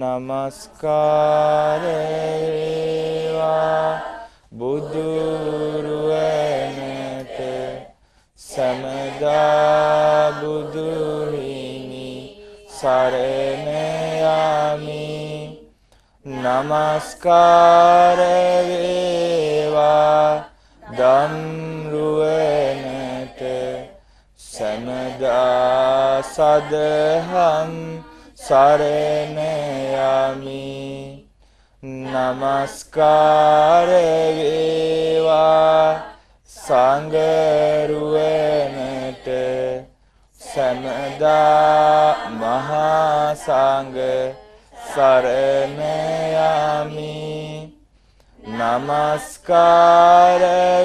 නමස්කාර වේවා. බුදුරුවනට සමදා බුදු හිමි සරණ යමි. නමස්කාර වේවා. ධම්රුවනට සමදා සදහම් සරණ යමි. නමස්කාර වේවා. සංගරුවනට සමදා මහා සංඝ සරණ යමි. නමස්කාර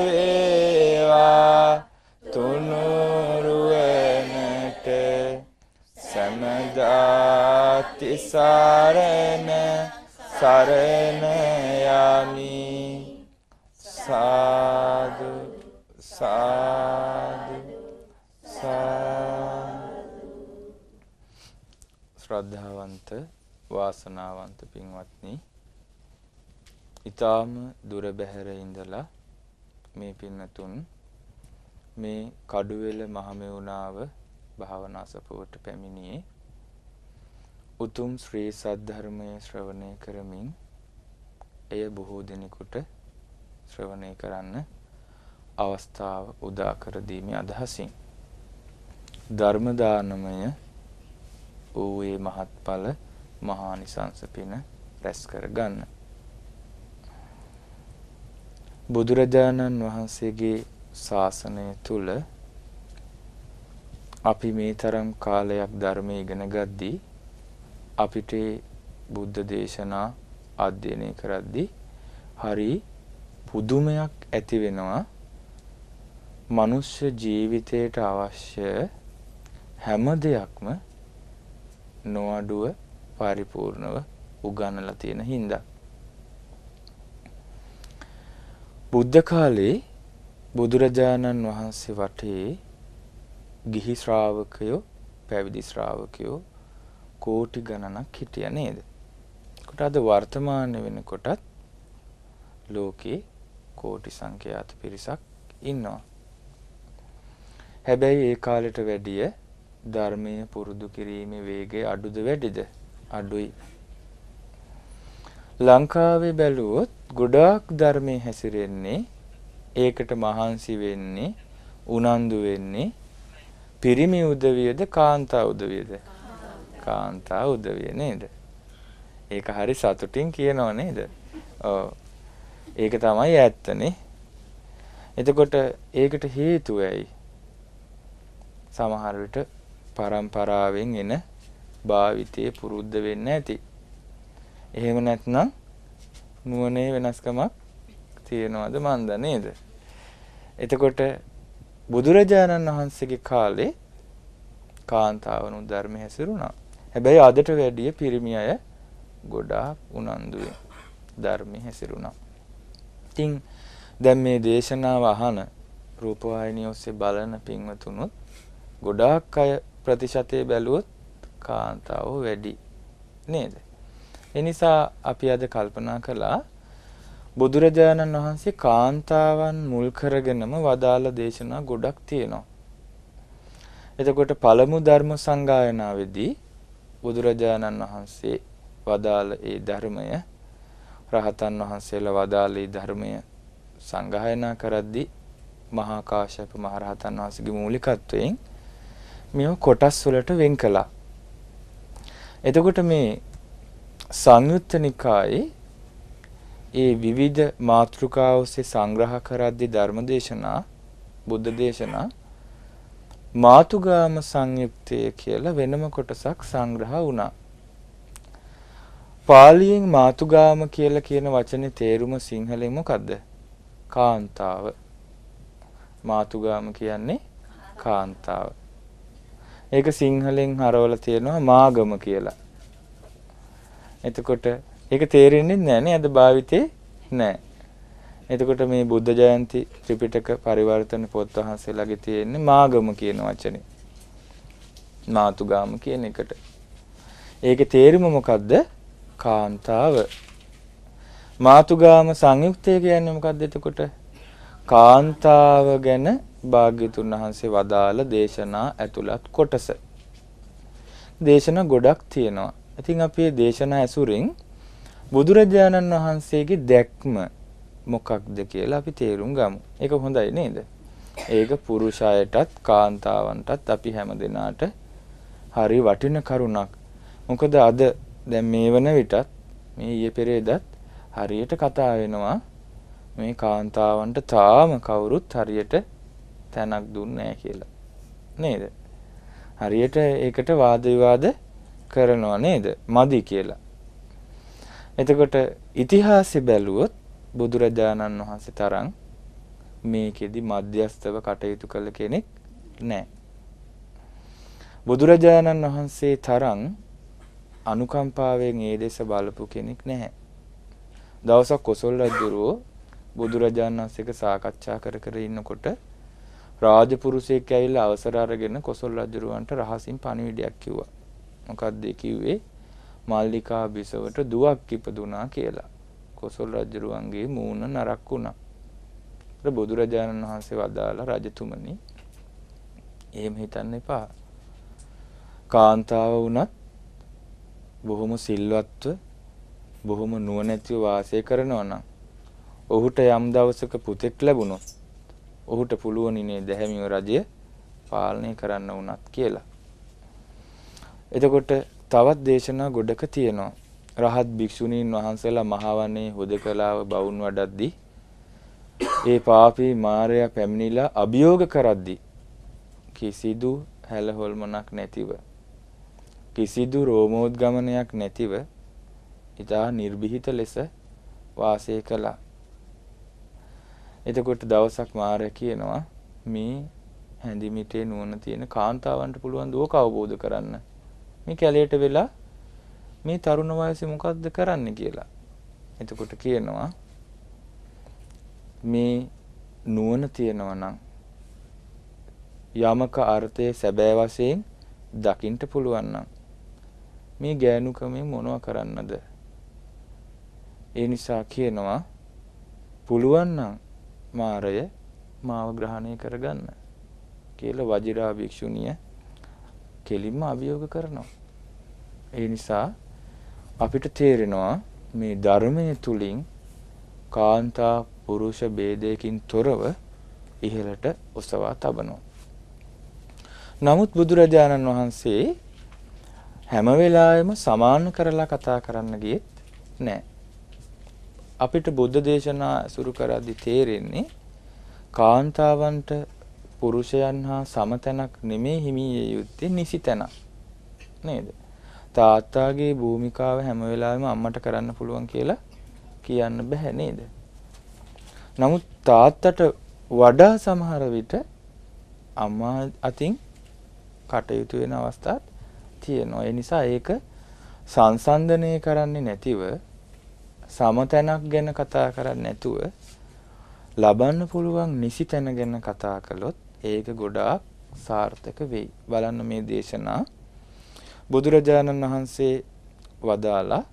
වේවා. සමදාති සරණ සරණ යමි. සාදු සාදු. ශ්‍රද්ධාවන්ත වාසනාවන්ත පින්වත්නි ඊටාම දුර බැහැර ඉඳලා මේ පින්නතුන් මේ කඩුවෙල මහමෙවුනාව භාවනා සපුවට පැමිණියේ උතුම් ශ්‍රී සද්ධර්මයේ ශ්‍රවණය කරමින් එය බොහෝ දිනෙකට ශ්‍රවණය කරන්න අවස්ථාව උදා කර දීමේ අදහසින් ධර්ම දානමය ඌේ මහත්ඵල මහානිසංස පින රැස් කර ගන්න. බුදුරජාණන් වහන්සේගේ ශාසනය තුල අපි මේ තරම් කාලයක් ධර්මය ඉගෙන ගද්දී අපිට බුද්ධ දේශනා අධ්‍යයනය කරද්දී හරි පුදුමයක් ඇති වෙනවා. මනුෂ්‍ය ජීවිතයට අවශ්‍ය හැම දෙයක්ම නොඅඩුව පරිපූර්ණව උගන්වලා තියෙන හින්දා. බුද්ධ කාලේ බුදුරජාණන් වහන්සේ වටේ ගිහි ශ්‍රාවකයෝ පැවිදි ශ්‍රාවකයෝ කෝටි ගණනක් හිටියා නේද? කොට අද වර්තමාන වෙනකොටත් ලෝකේ කෝටි සංඛ්‍යාත පිරිසක් ඉන්නවා. හැබැයි ඒ කාලෙට වැඩිය ධර්මයේ පුරුදු කිරීමේ වේගය අඩුද වැඩිද? අඩුයි. ලංකාවේ බැලුවොත් ගොඩාක් ධර්මයේ හැසිරෙන්නේ ඒකට මහන්සි වෙන්නේ උනන්දු වෙන්නේ පිරිමි උදවියද කාන්තා උදවියද කාන්තා උදවිය නේද? ඒක හරි සතුටින් කියනව නේද? ඔව්. ඒක තමයි ඇත්තනේ. එතකොට ඒකට හේතුව ඇයි? සමහර විට පරම්පරාවෙන් එන භාවිතයේ පුරුද්ද වෙන්න ඇති. එහෙම නැත්නම් නුවණේ වෙනස්කමක් තියෙනවද මන්ද නේද? එතකොට බුදුරජාණන් වහන්සේගේ කාලේ කාන්තාවනු ධර්ම හැසිරුණා. හැබැයි අදට වැඩිය පිරිමි අය ගොඩාක් උනන්දුවෙන් ධර්ම හැසිරුණා. ඉතින් දැන් මේ දේශනාව අහන රූපවාහිනිය ඔස්සේ බලන පින්වතුනුත් ගොඩාක් අය ප්‍රතිශතයේ බැලුවොත් කාන්තාවෝ වැඩි නේද? එනිසා අපි අද කල්පනා කළා බුදුරජාණන් වහන්සේ කාන්තාවන් මුල් කරගෙනම වදාළ දේශනා ගොඩක් තියෙනවා. එතකොට පළමු ධර්ම සංගායනාවේදී බුදුරජාණන් වහන්සේ වදාළ ඒ ධර්මය රහතන් වහන්සේලා වදාළ ඒ ධර්මය සංගායනා කරද්දී මහා කාශ්‍යප මහ රහතන් වහන්සේගේ මූලිකත්වයෙන් මේව කොටස් වලට වෙන් කළා. එතකොට මේ සංයුත්ත නිකායේ ඒ විවිධ මාතෘකා ඔස්සේ සංග්‍රහ කරද්දී ධර්මදේශනා බුද්ධ දේශනා මාතුගාම සංයුක්තය කියලා වෙනම කොටසක් සංග්‍රහ වුණා. පාලියෙන් මාතුගාම කියලා කියන වචනේ තේරුම සිංහලෙන් මොකද්ද? කාන්තාව. මාතුගාම කියන්නේ කාන්තාව. ඒක සිංහලෙන් හරවලා තියෙනවා මාගම කියලා. එතකොට ඒක තේරෙන්නේ නැහැ නේ අද භාවිතේ නැහැ. එතකොට මේ බුද්ධ ජයන්ති ත්‍රිපිටක පරිවර්තන පොත් වහන්සේලාගේ තියෙන්නේ මාගම කියන වචනේ. මාතුගාම කියන එකට. ඒකේ තේරුම මොකද්ද? කාන්තාව. මාතුගාම සංයුක්තය කියන්නේ මොකක්ද එතකොට? කාන්තාව ගැන භාග්‍යතුන් වහන්සේ වදාළ දේශනා ඇතුළත් කොටස. දේශනා ගොඩක් තියෙනවා. ඉතින් අපි මේ දේශනා ඇසුරින් බුදුරජාණන් වහන්සේගේ දැක්ම මොකක්ද කියලා අපි තේරුම් ගමු. ඒක හොඳයි නේද? ඒක පුරුෂයටත් කාන්තාවන්ටත් අපි හැම දෙනාට හරි වටින කරුණක්. මොකද අද දැන් මේ වන විටත් මේ ඊයේ පෙරේදත් හරියට කතා වෙනවා මේ කාන්තාවන්ට තාම කවුරුත් හරියට තැනක් දුන්නේ නැහැ කියලා. නේද? හරියට ඒකට වාද විවාද කරනවා නේද? මදි කියලා. එතකොට ඉතිහාසය බැලුවොත් බුදුරජාණන් වහන්සේ තරම් මේකෙදි මධ්‍යස්තව කටයුතු කළ කෙනෙක් නැහැ. බුදුරජාණන් වහන්සේ තරම් අනුකම්පාවෙන් ඒ දෙස බලපු කෙනෙක් නැහැ. දවසක් කොසල් රජුරෝ බුදුරජාණන් වහන්සේක සාකච්ඡා කර කර ඉන්නකොට රාජපුරුෂයෙක් ඇවිල්ලා අවසර අරගෙන කොසල් රජුරවන්ට රහසින් පණිවිඩයක් කිව්වා. මොකක්ද කිව්වේ? මල්ලිකා බිසවට දුවක් ඉපදුනා කියලා. කොසල් රජුරුවන්ගේ මූණ නරක් වුණා. ඒත් බුදුරජාණන් වහන්සේ වදාලා රජතුමනි එහෙම හිතන්න එපා. කාන්තාව වුණත් බොහොම සිල්වත්ව බොහොම නුවණැතිව වාසය කරනවා නම් ඔහුට යම් දවසක පුතෙක් ලැබුණොත් ඔහුට පුළුවනි නේද හැමිව රජය පාලනය කරන්න වුණත් කියලා. එතකොට තවත් දේශනා ගොඩක තියෙනවා. රහත් භික්ෂුණීන් වහන්සේලා මහවන්නේ හුදකලාව බවුන් වඩද්දී ඒ පාපී මාරයා පැමිණිලා අභියෝග කරද්දී කිසිදු හැලහොල්මනක් නැතිව කිසිදු රෝමෝද්ගමනයක් නැතිව ඉතා නිර්භීත ලෙස වාසය කළා. එතකොට දවසක් මාරය කියනවා මේ හැඳිමිටේ නුවණ තියෙන කාන්තාවන්ට පුළුවන් දුක අවබෝධ කරන්න. මේ කැලේට වෙලා මේ තරුණ වයසේ මොකද්ද කරන්න කියලා. එතකොට කියනවා මේ නුවණ තියෙනවා නම් යමක අර්ථයේ සැබෑ වශයෙන් දකින්න පුළුවන් නම් මේ ගෑනුකමෙන් මොනව කරන්නද? ඒ නිසා කියනවා පුළුවන් නම් මාරය මාව ග්‍රහණය කරගන්න කියලා වජිරා භික්ෂුණිය කෙලින්ම අභියෝග කරනවා. ඒ නිසා අපිට තේරෙනවා මේ ධර්මයේ තුලින් කාන්තා පුරුෂ ભેදයකින් තොරව ඉහළට ඔසවා තබනවා. නමුත් බුදුරජාණන් වහන්සේ හැම වෙලාවෙම සමාන කරලා කතා කරන්න ගියෙත් නැහැ. අපිට බුද්ධ දේශනා සුරු කරද්දී තේරෙන්නේ කාන්තාවන්ට පුරුෂයන් හා සමතැනක් නෙමේ හිමියේ යුත්තේ නිසි තැනක්. නේද? තාත්තාගේ භූමිකාව හැම වෙලාවෙම අම්මට කරන්න පුළුවන් කියලා කියන්න බෑ නේද? නමුත් තාත්තට වඩා සමහර විට අම්මා අතින් කටයුතු වෙන අවස්ථාත් තියෙනවා. ඒ නිසා ඒක සංසන්දනය කරන්නේ නැතිව සමතැනක් ගැන කතා කරන්නේ නැතුව ලබන්න පුළුවන් නිසි තැන ගැන කතා කළොත් ඒක ගොඩාක් සාර්ථක වෙයි. බලන්න මේ දේශනා බුදුරජාණන් වහන්සේ වදාලා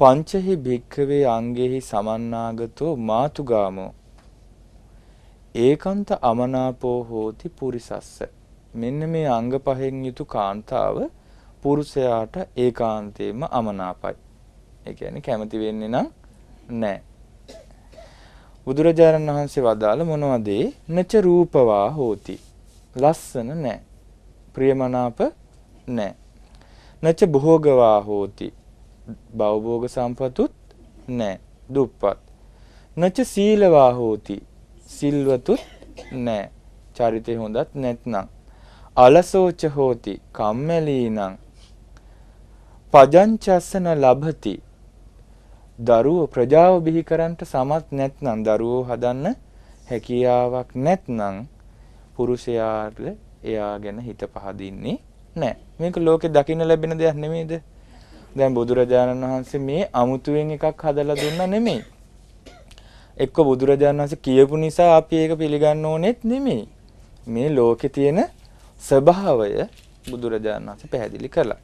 පංචහි භික්ඛවේ අංගෙහි සමන්නාගතෝ මාතුගාමෝ ඒකාන්ත අමනාපෝ හෝති පුරිසස්ස මෙන්න මේ අංග පහෙන් යුතු කාන්තාව පුරුෂයාට ඒකාන්තයෙන්ම අමනාපයි. ඒ කියන්නේ කැමති වෙන්නේ නම් නැහැ. බුදුරජාණන් වහන්සේ වදාළ මොනවද? නච රූපවා හෝති. ලස්සන නැහැ. ප්‍රියමනාප නැහැ. නච භෝගවා හෝති. භවභෝග සම්පතුත් නැහැ. දුප්පත්. නච සීලවා හෝති. සිල්වතුත් නැහැ. චරිතය හොඳත් නැත්නම්. අලසෝච හෝති. කම්මැලී නම්. පජංචස්සන ලබති. දරුවෝ ප්‍රජාව බිහි කරන්නට සමත් නැත්නම් දරුවෝ හදන්න හැකියාවක් නැත්නම් පුරුෂයාට එයා ගැන හිත පහදින්නේ නැහැ. මේක ලෝකේ දකින්න ලැබෙන දෙයක් නෙමෙයිද? දැන් බුදුරජාණන් වහන්සේ මේ අමුතුවෙන් එකක් හදලා දුන්නා නෙමෙයි. එක්ක බුදුරජාණන් වහන්සේ කියපු නිසා අපි ඒක පිළිගන්න ඕනෙත් නෙමෙයි. මේ ලෝකේ තියෙන ස්වභාවය බුදුරජාණන් වහන්සේ පැහැදිලි කළා.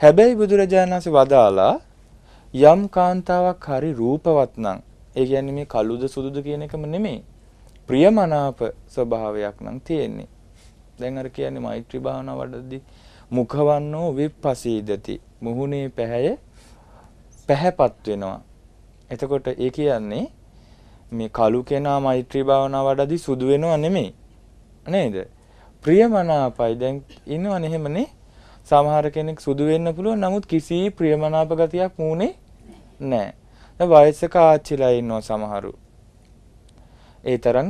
හැබැයි බුදුරජාණන් වහන්සේ වදාලා යම් කාන්තාවක් හරි රූපවත් නම් ඒ කියන්නේ මේ කළුද සුදුද කියන එකම නෙමෙයි. ප්‍රියමනාප ස්වභාවයක් නම් තියෙන්නේ. දැන් අර කියන්නේ මෛත්‍රී භාවනාව වඩද්දී මුඛවන්නෝ විප්පසීදති. මුහුණේ පැහැය පැහැපත් වෙනවා. එතකොට ඒ කියන්නේ මේ කළු කෙනා මෛත්‍රී භාවනාව වඩද්දී සුදු වෙනව නෙමෙයි. නේද? ප්‍රියමනාපයි දැන් ඉන්නවනේ එහෙමනේ. සමහර කෙනෙක් සුදු වෙන්න පුළුවන් නමුත් කිසි ප්‍රියමනාප ගතියක් මූනේ නැහැ. දැන් වයසක ආච්චිලා ඉන්නවා සමහරු. ඒ තරම්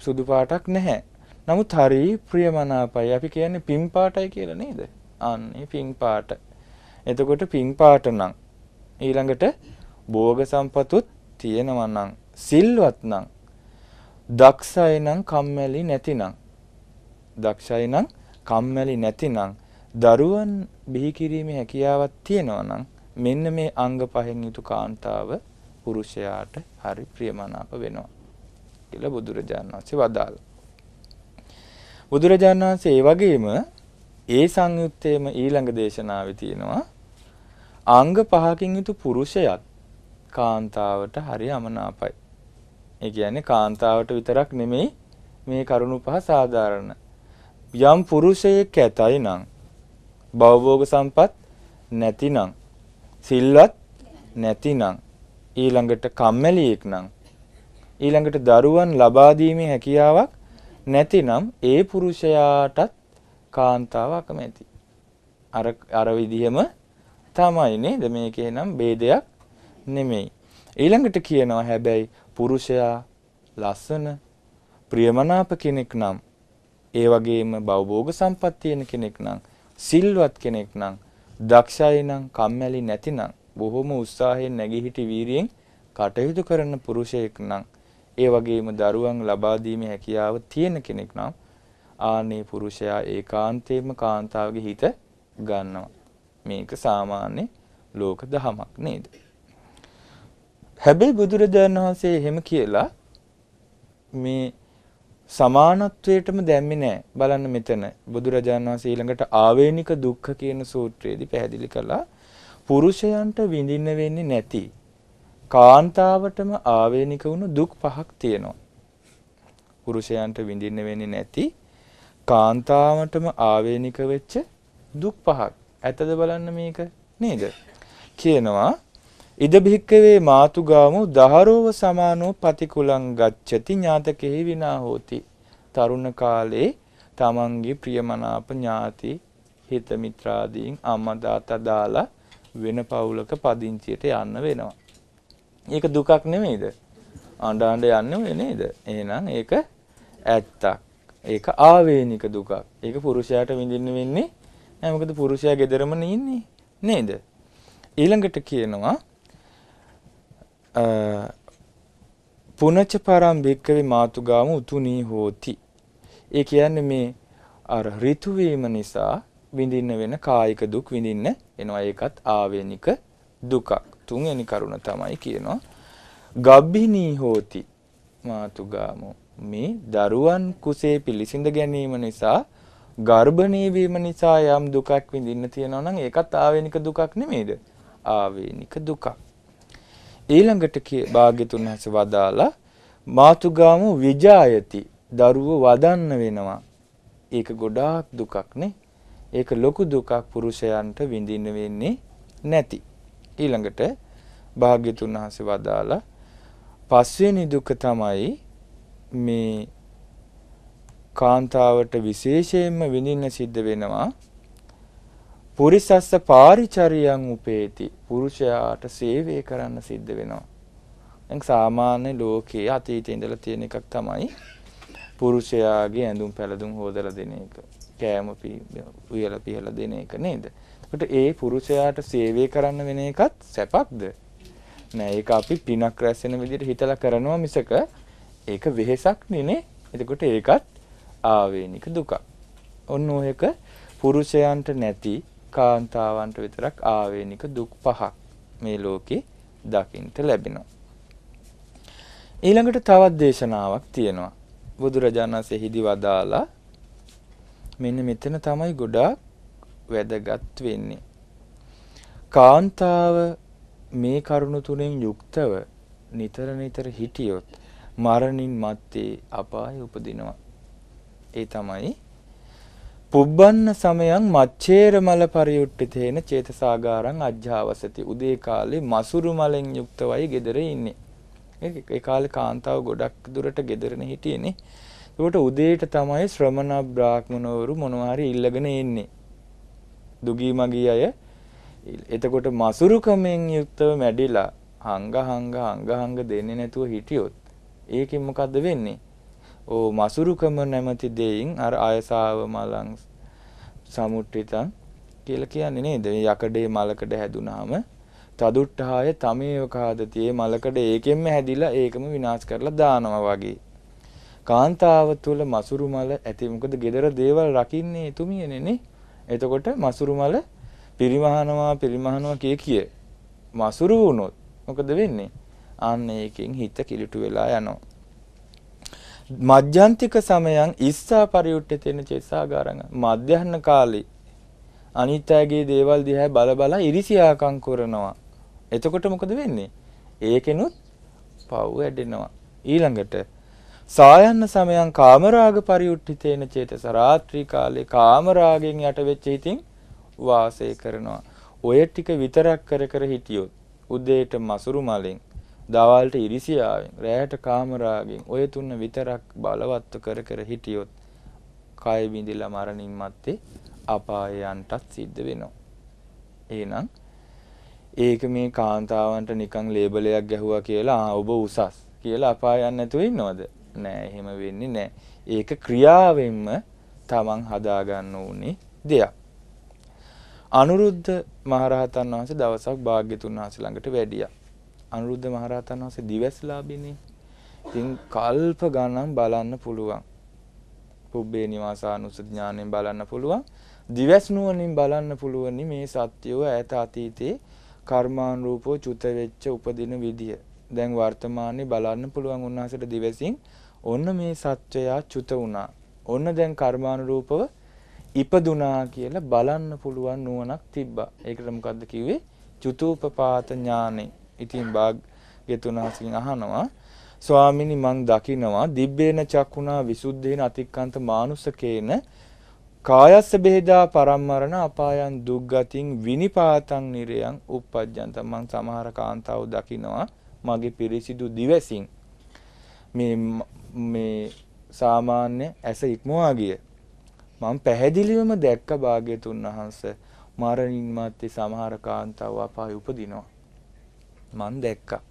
සුදු පාටක් නැහැ. නමුත් හරි ප්‍රියමනාපයි. අපි කියන්නේ පිං පාටයි කියලා නේද? අන්නේ පිං පාට. එතකොට පිං පාට නම් ඊළඟට භෝග සම්පතුත් තියෙනවා නම් සිල්වත් නම් දක්ෂයි නම් කම්මැලි නැතිනම් දක්ෂයි නම් කම්මැලි නැතිනම් දරුවන් බිහි කිරීමේ හැකියාවක් තියෙනවා නම් මෙන්න මේ අංග පහෙන් යුතු කාන්තාව පුරුෂයාට හරි ප්‍රියමනාප වෙනවා කියලා බුදුරජාණන් වහන්සේ වදාළා. බුදුරජාණන් වහන්සේ ඒ වගේම ඒ සංයුත්තේම ඊළඟ දේශනාවේ තියෙනවා අංග පහකින් යුතු පුරුෂයත් කාන්තාවට හරි අමනාපයි. ඒ කියන්නේ කාන්තාවට විතරක් නෙමෙයි මේ කරුණු පහ සාධාරණ. යම් පුරුෂයෙක් ඇතයි නම් භවභෝග සම්පත් නැතිනම් සිල්වත් නැතිනම් ඊළඟට කම්මැලියෙක් නම් ඊළඟට දරුවන් ලබා දීමේ හැකියාවක් නැතිනම් ඒ පුරුෂයාටත් කාන්තාව අකමැති. අර අර විදිහම තමයි නේද මේකේ නම් ભેදයක් නෙමෙයි. ඊළඟට කියනවා හැබැයි පුරුෂයා ලස්සන ප්‍රියමනාප කෙනෙක් නම් ඒ වගේම භවභෝග සම්පත් තියෙන කෙනෙක් නම් සිල්වත් කෙනෙක් නම් දක්ෂයි නම් කම්මැලි නැතිනම් බොහොම උත්සාහයෙන් නැගී වීරියෙන් කටයුතු කරන පුරුෂයෙක් නම් ඒ වගේම දරුවන් ලබා දීමේ හැකියාව තියෙන කෙනෙක් නම් ආනේ පුරුෂයා ඒකාන්තයෙන්ම කාන්තාවගේ හිත ගන්නවා. මේක සාමාන්‍ය ලෝක දහමක් නේද? හැබැයි බුදුරජාණන් වහන්සේ එහෙම කියලා මේ සමානත්වයටම දැම්මේ නැහැ. බලන්න මෙතන බුදුරජාණන් වහන්සේ ඊළඟට ආවේනික දුක්ඛ කියන සූත්‍රයේදී පැහැදිලි කළා පුරුෂයන්ට විඳින්න වෙන්නේ නැති කාන්තාවටම ආවේනික වුණු දුක් පහක් තියෙනවා. පුරුෂයන්ට විඳින්න වෙන්නේ නැති කාන්තාවටම ආවේනික වෙච්ච දුක් පහක්. ඇතද බලන්න මේක නේද? කියනවා ඉද භික්කවේ මාතුගාමු දහරෝව සමානෝ පතිකුලං ගච්ඡති ඥාතකෙහි විනා හෝති. තරුණ කාලේ තමන්ගේ ප්‍රියමනාප ඥාති හිත මිත්‍රාදීන් අම්මා තාත්තා දාලා වෙන පවුලක පදිංචියට යන්න වෙනවා. ඒක දුකක් නෙමෙයිද? අඬ අඬ යන්නේ නේද? එහෙනම් ඒක ඇත්තක්. ඒක ආවේනික දුකක්. ඒක පුරුෂයාට විඳින්න වෙන්නේ නෑ මොකද පුරුෂයා ගෙදරම ඉන්නේ නේද? ඊළඟට කියනවා පුනච පරම් භික්කවේ මාතුගාම උතුණී හෝති. ඒ කියන්නේ මේ අර ඍතු නිසා විඳින්න වෙන කායික දුක් විඳින්න එනවා ඒකත් ආවේනික දුකක්. තුන්වෙනි කරුණ තමයි කියනවා ගබ්බිනී හෝති මාතුගාමෝ මේ දරුවන් කුසේ පිළිසිඳ ගැනීම නිසා ගර්භණී වීම නිසා යම් දුකක් විඳින්න තියෙනවා නම් ඒකත් ආවේනික දුකක් නෙමෙයිද? ආවේනික දුකක්. ඊළඟට භාග්‍යතුන් වහන්සේ වදාලා මාතුගාම විජායති දරුව වදන්න වෙනවා. ඒක ගොඩාක් දුකක් නේ. ඒක ලොකු දුකක් පුරුෂයන්ට විඳින්න වෙන්නේ නැති. ඊළඟට භාග්‍යතුන් වහන්සේ වදාලා පස්වෙනි දුක තමයි මේ කාන්තාවට විශේෂයෙන්ම විඳින්න සිද්ධ වෙනවා පුරිසස්ස පාරිචරියං උපේති පුරුෂයාට සේවය කරන්න සිද්ධ වෙනවා. දැන් සාමාන්‍ය ලෝකයේ අතීතයේ ඉඳලා තියෙන එකක් තමයි පුරුෂයාගේ ඇඳුම් පැළඳුම් හොදලා දෙන එක. කෑම උයලා පිහලා දෙන එක නේද? එතකොට ඒ පුරුෂයාට සේවය කරන්න වෙන එකත් සැපක්ද? නෑ ඒක අපි පිනක් රැස් වෙන විදිහට හිතලා කරනවා මිසක ඒක වෙහෙසක් නෙනේ. එතකොට ඒකත් ආවේනික දුකක්. ඔන්න ඔයක පුරුෂයන්ට නැති කාන්තාවන්ට විතරක් ආවේනික දුක් පහක් මේ ලෝකේ දකින්න ලැබෙනවා. ඊළඟට තවත් දේශනාවක් තියෙනවා. බුදුරජාණන් වහන්සේ හිදි වදාලා මෙන්න මෙතන තමයි ගොඩාක් වැදගත් වෙන්නේ. කාන්තාව මේ කරුණු තුනෙන් යුක්තව නිතර නිතර හිටියොත් මරණින් මත්තේ අපාය උපදිනවා. ඒ තමයි පුබ්බන්න සමයන් මච්ඡේර මල පරියුට්ඨිතේන චේතසාගාරං අජ්ජාවසති උදේ කාලේ මසුරු මලෙන් යුක්තවයි gedere ඉන්නේ. ඒ කාලේ කාන්තාව ගොඩක් දුරට ගෙදරනේ හිටියේනේ. ඒකට උදේට තමයි ශ්‍රමණ බ්‍රාහ්මණවරු මොනවා හරි ඉල්ලගෙන එන්නේ. දුගී මගී අය එතකොට මසුරුකමෙන් යුක්තව මැඩිලා හංග හංග හංග හංග දෙන්නේ නැතුව හිටියොත් ඒකෙන් මොකද්ද වෙන්නේ? ඕ මසුරුකම නැමැති දෙයින් අර අයසාව මලං සමුට්ඨිතං කියලා කියන්නේ නේද? යකඩේ මලකඩ හැදුනාම තදුට්ඨාය තමේව කාදති. ඒ මලකඩ ඒකෙන්ම හැදිලා ඒකම විනාශ කරලා දානවා වගේ. කාන්තාව තුළ මසුරු මල ඇති. මොකද gedara දේවල් රකින්නේ එතුමියනේ නේ. එතකොට මසුරු මල පිරිමහනවා පිරිමහනවා කිය කිය. මසුරු වුණොත් මොකද වෙන්නේ? අන්න ඒකෙන් හිත කිලිටු වෙලා යනවා. මජ්ජන්තික සමයන් ඉස්සා පරියුට්ඨතෙන චේසාගාරං මධ්‍යහ්න කාලේ අනිත්‍යයේ දේවල් දිහා බල බල ඉරිසියාකම් කරනවා. එතකොට මොකද වෙන්නේ? ඒකෙනුත් පව් වැඩෙනවා. ඊළඟට සායන්න සමයන් කාමරාග පරියුට්ඨිතේන චේතස රාත්‍රී කාලේ කාමරාගෙන් යට වෙච්ච හිතින් වාසය කරනවා. ඔය ටික විතරක් කර කර හිටියොත් උදේට මසුරු මලෙන් දවල්ට ඉරිසියාවෙන් රැයට කාමරාගෙන් ඔය තුන විතරක් බලවත්ව කර කර හිටියොත් කය බිඳිලා මරණින් මත්තේ අපායයන්ටත් සිද්ධ වෙනවා. එහෙනම් ඒක මේ කාන්තාවන්ට නිකන් ලේබලයක් ගැහුවා කියලා ඔබ උසස් කියලා අපායයන් නැතුව ඉන්නවද? නෑ එහෙම වෙන්නේ නෑ. ඒක ක්‍රියාවෙන්ම තමන් හදාගන්න ඕනේ දෙයක්. අනුරුද්ධ මහරහතන් වහන්සේ දවසක් භාග්‍යතුන් වහන්සේ ළඟට වැඩියා. අනුරුද්ධ මහරහතන් වහන්සේ දිවස්ලාභිනේ. ඉතින් කල්ප ගණන් බලන්න පුළුවන්. පුබ්බේ නිවාසානුසති ඥාණයෙන් බලන්න පුළුවන්. දිවස් නුවණින් බලන්න පුළුවන් මේ සත්‍යව ඈත අතීතේ කර්මානුරූපව චුත වෙච්ච උපදින විදිය. දැන් වර්තමානයේ බලන්න පුළුවන් උන්වහන්සේට දිවසින් ඔන්න මේ සත්‍යයා චුත වුණා. ඔන්න දැන් කර්මානුරූපව ඉපදුනා කියලා බලන්න පුළුවන් නුවණක් තිබ්බා. ඒකට මොකද්ද කිව්වේ? චුතූපපාත ඥානෙ. ඉතින් භාග්‍යතුන්හසින් අහනවා ස්වාමිනි මං දකිනවා දිබ්බේන චක්ුණා විසුද්ධේන අතික්කන්ත මානුසකේන කායස්ස බෙහෙදා පරම්මරණ අපායන් දුක්ගතින් විනිපාතං නිරයන් උප්පජ්ජන්ත මං සමහර කාන්තාව දකිනවා මගේ පිරිසිදු දිවසින් මේ මේ සාමාන්‍ය ඇස ඉක්මවා ගිය මම පැහැදිලිවම දැක්ක භාග්‍යතුන් වහන්සේ මරණින් මත්තේ සමහර කාන්තාව අපාය උපදිනවා මං දැක්කා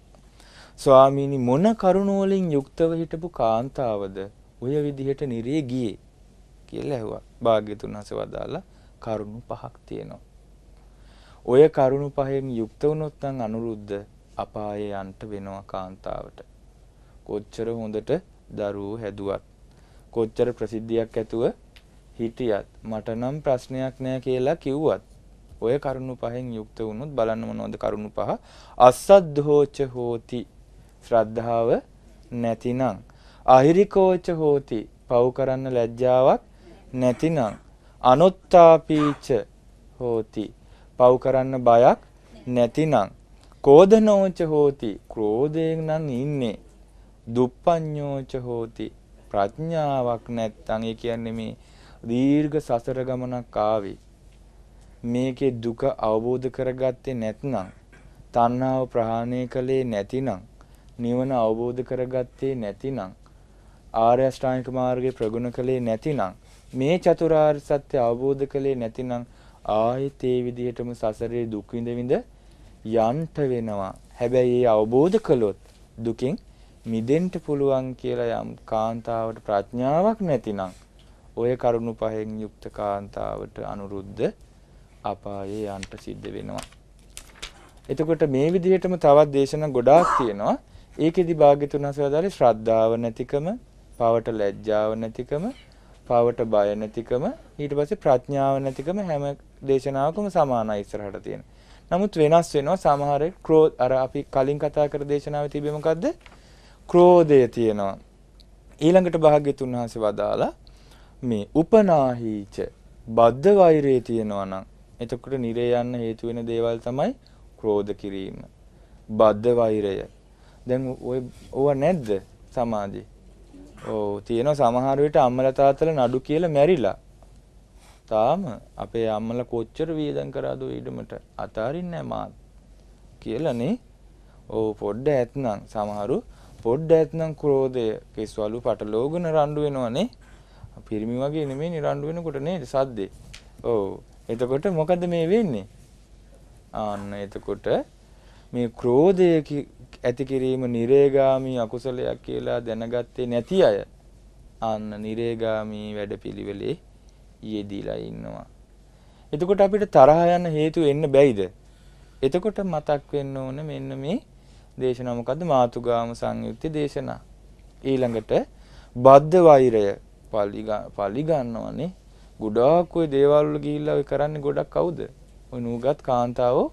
ස්වාමීනි මොන කරුණ වලින් යුක්තව හිටපු කාන්තාවද ඔය විදිහට නිරේ ගියේ කියලා ඇහුවා. භාග්‍යතුන් හසේ වදාලා කරුණු පහක් තියෙනවා. ඔය කරුණු පහෙන් යුක්ත වුණොත් නම් අනුරුද්ධ අපායේ යන්ට වෙනවා කාන්තාවට. කොච්චර හොඳට දරුවෝ හැදුවත් කොච්චර ප්‍රසිද්ධියක් ඇතුව හිටියත් මට නම් ප්‍රශ්නයක් නෑ කියලා කිව්වත් ඔය කරුණු පහෙන් යුක්ත වුණොත් බලන්න මොනවද කරුණු පහ? අස්සද්ධෝච හෝති ශ්‍රද්ධාව නැතිනම් අහිරිකෝච හෝති පව් කරන්න ලැජ්ජාවක් නැතිනම් අනුත්තාපීච හෝති පව් කරන්න බයක් නැතිනම් කෝධනෝච හෝති ක්‍රෝධයෙන් නම් ඉන්නේ. දුප්පඤ්ඤෝච හෝති. ප්‍රඥාවක් නැත්තම් ඒ කියන්නේ මේ දීර්ඝ සසර ගමනක් ආවේ. මේකේ දුක අවබෝධ කරගත්තේ නැත්නම් තණ්හාව ප්‍රහාණය කළේ නැතිනම් නිවන අවබෝධ කරගත්තේ නැතිනම් ආර්ය අෂ්ටාංගික මාර්ගය ප්‍රගුණ කළේ නැතිනම් මේ චතුරාර්ය සත්‍ය අවබෝධ කළේ නැතිනම් ආයෙත් ඒ විදිහටම සසරේ දුක් විඳ විඳ යන්ට වෙනවා. හැබැයි ඒ අවබෝධ කළොත් දුකින් මිදෙන්න පුළුවන් කියලා යම් කාන්තාවට ප්‍රඥාවක් නැතිනම් ඔය කරුණු පහෙන් යුක්ත කාන්තාවට අනුරුද්ධ අපායේ යන්ට සිද්ධ වෙනවා. එතකොට මේ විදිහටම තවත් දේශනා ගොඩාක් තියෙනවා. ඒකෙදි භාග්‍යතුන් හසවදාලේ ශ්‍රද්ධාව නැතිකම, පවට ලැජ්ජාව නැතිකම, පවට බය නැතිකම ඊට පස්සේ ප්‍රඥාව නැතිකම හැම දේශනාවකම සමානයි ඉස්සරහට තියෙන. නමුත් වෙනස් වෙනවා සමහර ක්‍රෝධ අර අපි කලින් කතා කර දේශනාවේ තිබෙ මොකද්ද? ක්‍රෝධය තියෙනවා. ඊළඟට භාග්‍යතුන් වහන්සේ වදාලා මේ උපනාහීච බද්ධ වෛරය තියෙනවා නම් එතකොට නිරේ යන්න හේතු වෙන දේවල් තමයි ක්‍රෝධ කිරීම, බද්ධ වෛරය. දැන් ඔය ඕව නැද්ද සමාජේ? ඔව් තියෙනවා සමහර විට අම්මලා තාත්තලා නඩු කියලා මැරිලා. තාම අපේ අම්මලා කොච්චර වියදම් කරාද ඊඩමට අතාරින්නේ නැහැ මාත් කියලානේ. ඔව් පොඩ්ඩ ඇත්නම් සමහරු පොඩ්ඩ ඇත්නම් ක්‍රෝධය කෙස්වලු පටලෝගන රණ්ඩු වෙනවනේ. පිරිමි වගේ නෙමෙයි රණ්ඩු වෙනකොට නේද සද්දේ. ඔව්. එතකොට මොකද මේ වෙන්නේ? ආන්න එතකොට මේ ක්‍රෝධය ඇති කිරීම නිරේගාමී අකුසලයක් කියලා දැනගත්තේ නැති අය අන්න නිරේගාමී වැඩපිළිවෙලේ යෙදিলা ඉන්නවා. එතකොට අපිට තරහ යන හේතු එන්න බැයිද? එතකොට මතක් වෙන්න ඕන මෙන්න මේ දේශනා මොකද්ද මාතුගාම සංයුත්තේ දේශනා. ඊළඟට බද්ධ වෛරය පලි ගන්නවනේ. ගොඩාක් ওই දේවල් වල ගිහිල්ලා ඔය කරන්නේ ගොඩක් කවුද? ඔය නූගත් කාන්තාවෝ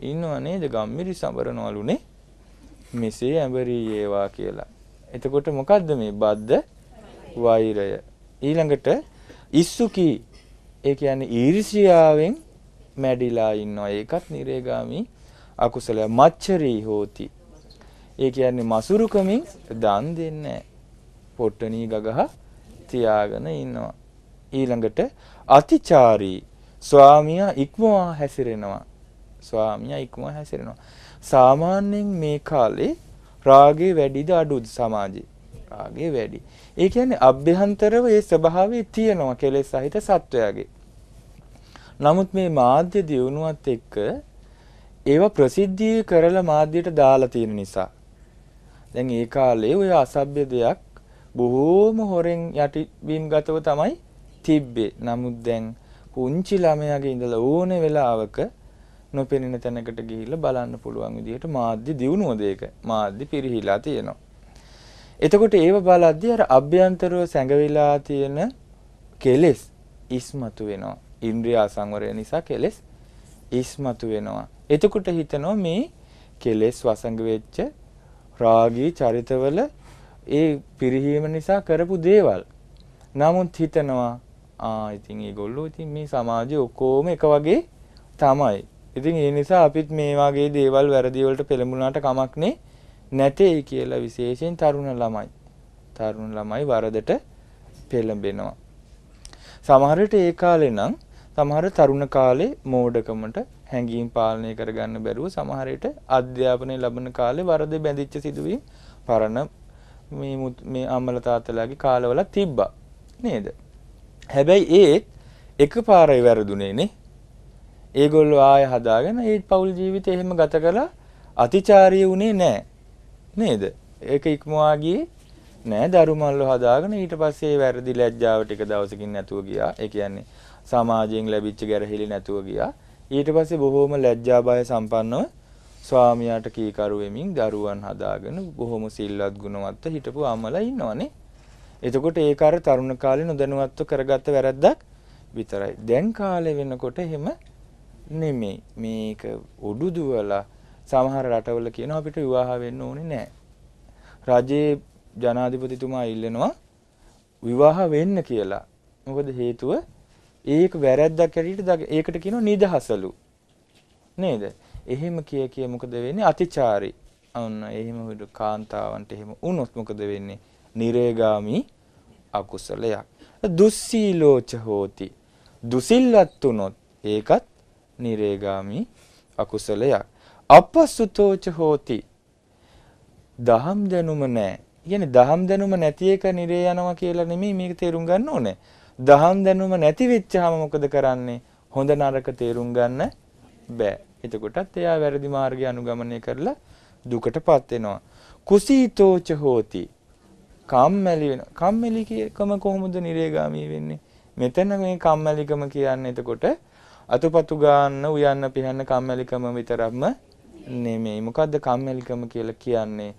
ඉන්නව නේද? ගම්මිරි සමරනවලුනේ. මෙසේ ඇඹරී ඒවා කියලා. එතකොට මොකද්ද මේ බද්ද වෛරය? ඊළඟට ඉස්සුකි ඒ කියන්නේ ඊර්ෂියාවෙන් මැඩිලා ඉන්නවා. ඒකත් නිරේගාමි අකුසලය. මච්චරී හෝති. ඒ කියන්නේ මසුරුකමින් දන් දෙන්නේ පොට්ටනී ගගහ තියාගෙන ඉන්නවා. ඊළඟට අතිචාරී ස්වාමියා ඉක්මවා හැසිරෙනවා. ස්වාමියා ඉක්මවා හැසිරෙනවා. සාමාන්‍යයෙන් මේ කාලේ රාගේ වැඩිද අඩුද සමාජේ? රාගේ වැඩි. ඒ කියන්නේ අභ්‍යන්තරව ඒ ස්වභාවය තියෙනවා කෙලෙස් සහිත සත්වයාගේ. නමුත් මේ මාධ්‍ය දියුණුවත් එක්ක ඒව ප්‍රසිද්ධිය කරලා මාධ්‍යයට දාලා තියෙන නිසා දැන් ඒ කාලේ ඔය අසභ්‍ය දෙයක් බොහෝම හොරෙන් යටිබීම් ගතව තමයි තිබ්බේ. නමුත් දැන් පුංචි ළමයාගේ ඉඳලා ඕනේ වෙලාවක නොපෙනෙන තැනකට ගිහිල්ලා බලන්න පුළුවන් විදිහට මාධ්‍ය දියුණුවද ඒක මාධ්‍ය පිරිහිලා තියෙනවා. එතකොට ඒව බලද්දී අර අභ්‍යන්තරව සැඟවිලා තියෙන කෙලෙස් ඉස්මතු වෙනවා. ඉන්ද්‍රිය අසංවරය නිසා කෙලෙස් ඉස්මතු වෙනවා. එතකොට හිතනවා මේ කෙලෙස් වසඟ වෙච්ච රාගී චරිතවල ඒ පිරිහීම නිසා කරපු දේවල්. නමුත් හිතනවා ආ ඉතින් ඒගොල්ලෝ ඉතින් මේ සමාජයේ ඔක්කොම එක වගේ තමයි. ඉතින් ඒ නිසා අපිත් මේ වගේ දේවල් වැරදි වලට පෙළඹුණාට කමක් නැtei කියලා විශේෂයෙන් තරුණ ළමයි. තරුණ ළමයි වරදට පෙළඹෙනවා. සමහර විට ඒ කාලේ නම් සමහර තරුණ කාලේ මෝඩකමට හැඟීම් පාලනය කරගන්න බැරුව සමහර විට අධ්‍යාපනය ලබන කාලේ වරද බැඳිච්ච සිදුවීම් පරණ මේ මේ අම්මලා තාත්තලාගේ කාලවල තිබ්බා නේද? හැබැයි ඒත් එකපාරයි වැරදුනේ නේ. ඒගොල්ලෝ ආය හදාගෙන ඒ පෞල් ජීවිතය එහෙම ගත කළා අතිචාරිය උනේ නැහැ. නේද? ඒක ඉක්මවා ගියේ නෑ දරුමල්ල හදාගෙන ඊට පස්සේ වැරදි ලැජ්ජාව ටික දවසකින් නැතුව ගියා. ඒ කියන්නේ සමාජයෙන් ලැබිච්ච ගැරහිලි නැතුව ගියා. ඊට පස්සේ බොහෝම ලැජ්ජා බය සම්පන්නව ස්වාමියාට කීකරු වෙමින් දරුවන් හදාගෙන බොහොම සිල්වත් ගුණවත්ව හිටපු අම්මලා ඉන්නවනේ. එතකොට ඒක අර තරුණ කාලේ නොදැනුවත්ව කරගත්ත වැරද්දක් විතරයි. දැන් කාලේ වෙනකොට එහෙම නෙමෙයි. මේක උඩු දුවලා සමහර රටවල කියනවා අපිට විවාහ වෙන්න ඕනේ නැහැ. රජයේ ජනාධිපතිතුමා ඉල්ලනවා විවාහ වෙන්න කියලා. මොකද හේතුව ඒක වැරද්දක් ඇටියට ඒකට කියනවා නිදහසලු. නේද? එහෙම කිය කිය මොකද වෙන්නේ? අතිචාරී. අන්න එහෙම විදු කාන්තාවන්ට එහෙම වුණොත් මොකද වෙන්නේ? නිරේගාමි අකුසලයක්. දුස්සීලෝච හෝති. දුසිල්වත් වුණොත් ඒකත් නිරේගාමි අකුසලයක්. අපසුතෝච හෝති. දහම් දැනුම නැහැ. කියන්නේ දහම් දැනුම නැති එක නිරේ යනවා කියලා නෙමෙයි මේක තේරුම් ගන්න ඕනේ. දහම් දැනුම නැති වෙච්චාම මොකද කරන්නේ? හොඳ නරක තේරුම් ගන්න බෑ. එතකොටත් එයා වැරදි මාර්ගය අනුගමනය කරලා දුකටපත් වෙනවා. කුසීතෝච හෝති. කම්මැලි වෙන. කම්මැලිකම කොහොමද නිරේගාමී වෙන්නේ? මෙතන මේ කම්මැලිකම කියන්නේ එතකොට අතුපතු ගන්න උයන්න පිහන්න කම්මැලිකම විතරක්ම නෙමෙයි. මොකද්ද කම්මැලිකම කියලා කියන්නේ?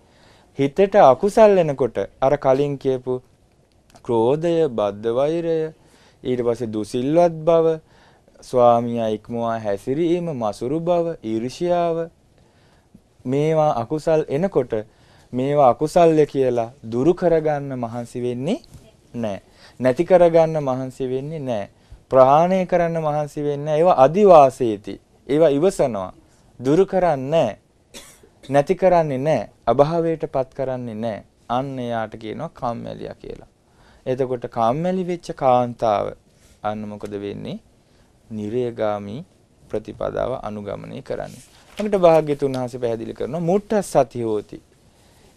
හිතට අකුසල් එනකොට අර කලින් කියපු ක්‍රෝධය, බද්ධ වෛරය, ඊට පස්සේ දුසිල්වත් බව, ස්වාමියා ඉක්මවා හැසිරීම, මසුරු බව, ඊර්ෂ්‍යාව මේවා අකුසල් එනකොට මේවා අකුසල්ය කියලා දුරු කරගන්න මහන්සි වෙන්නේ නැහැ. නැති කරගන්න මහන්සි වෙන්නේ නැහැ. ප්‍රහාණය කරන්න මහන්සි වෙන්නේ ඒවා අදිවාසේති. ඒවා ඉවසනවා. දුරු කරන්නේ නැති කරන්නේ නැහැ. අභාවයටපත් කරන්නේ නැහැ. අන්න එයාට කියනවා කම්මැලියා කියලා. එතකොට කම්මැලි වෙච්ච කාන්තාව අන්න මොකද වෙන්නේ? නිරේගාමි ප්‍රතිපදාව අනුගමනය කරන්නේ. අපිට භාග්‍යතුන් වහන්සේ පැහැදිලි කරනවා මුට්ටස් සති හෝති.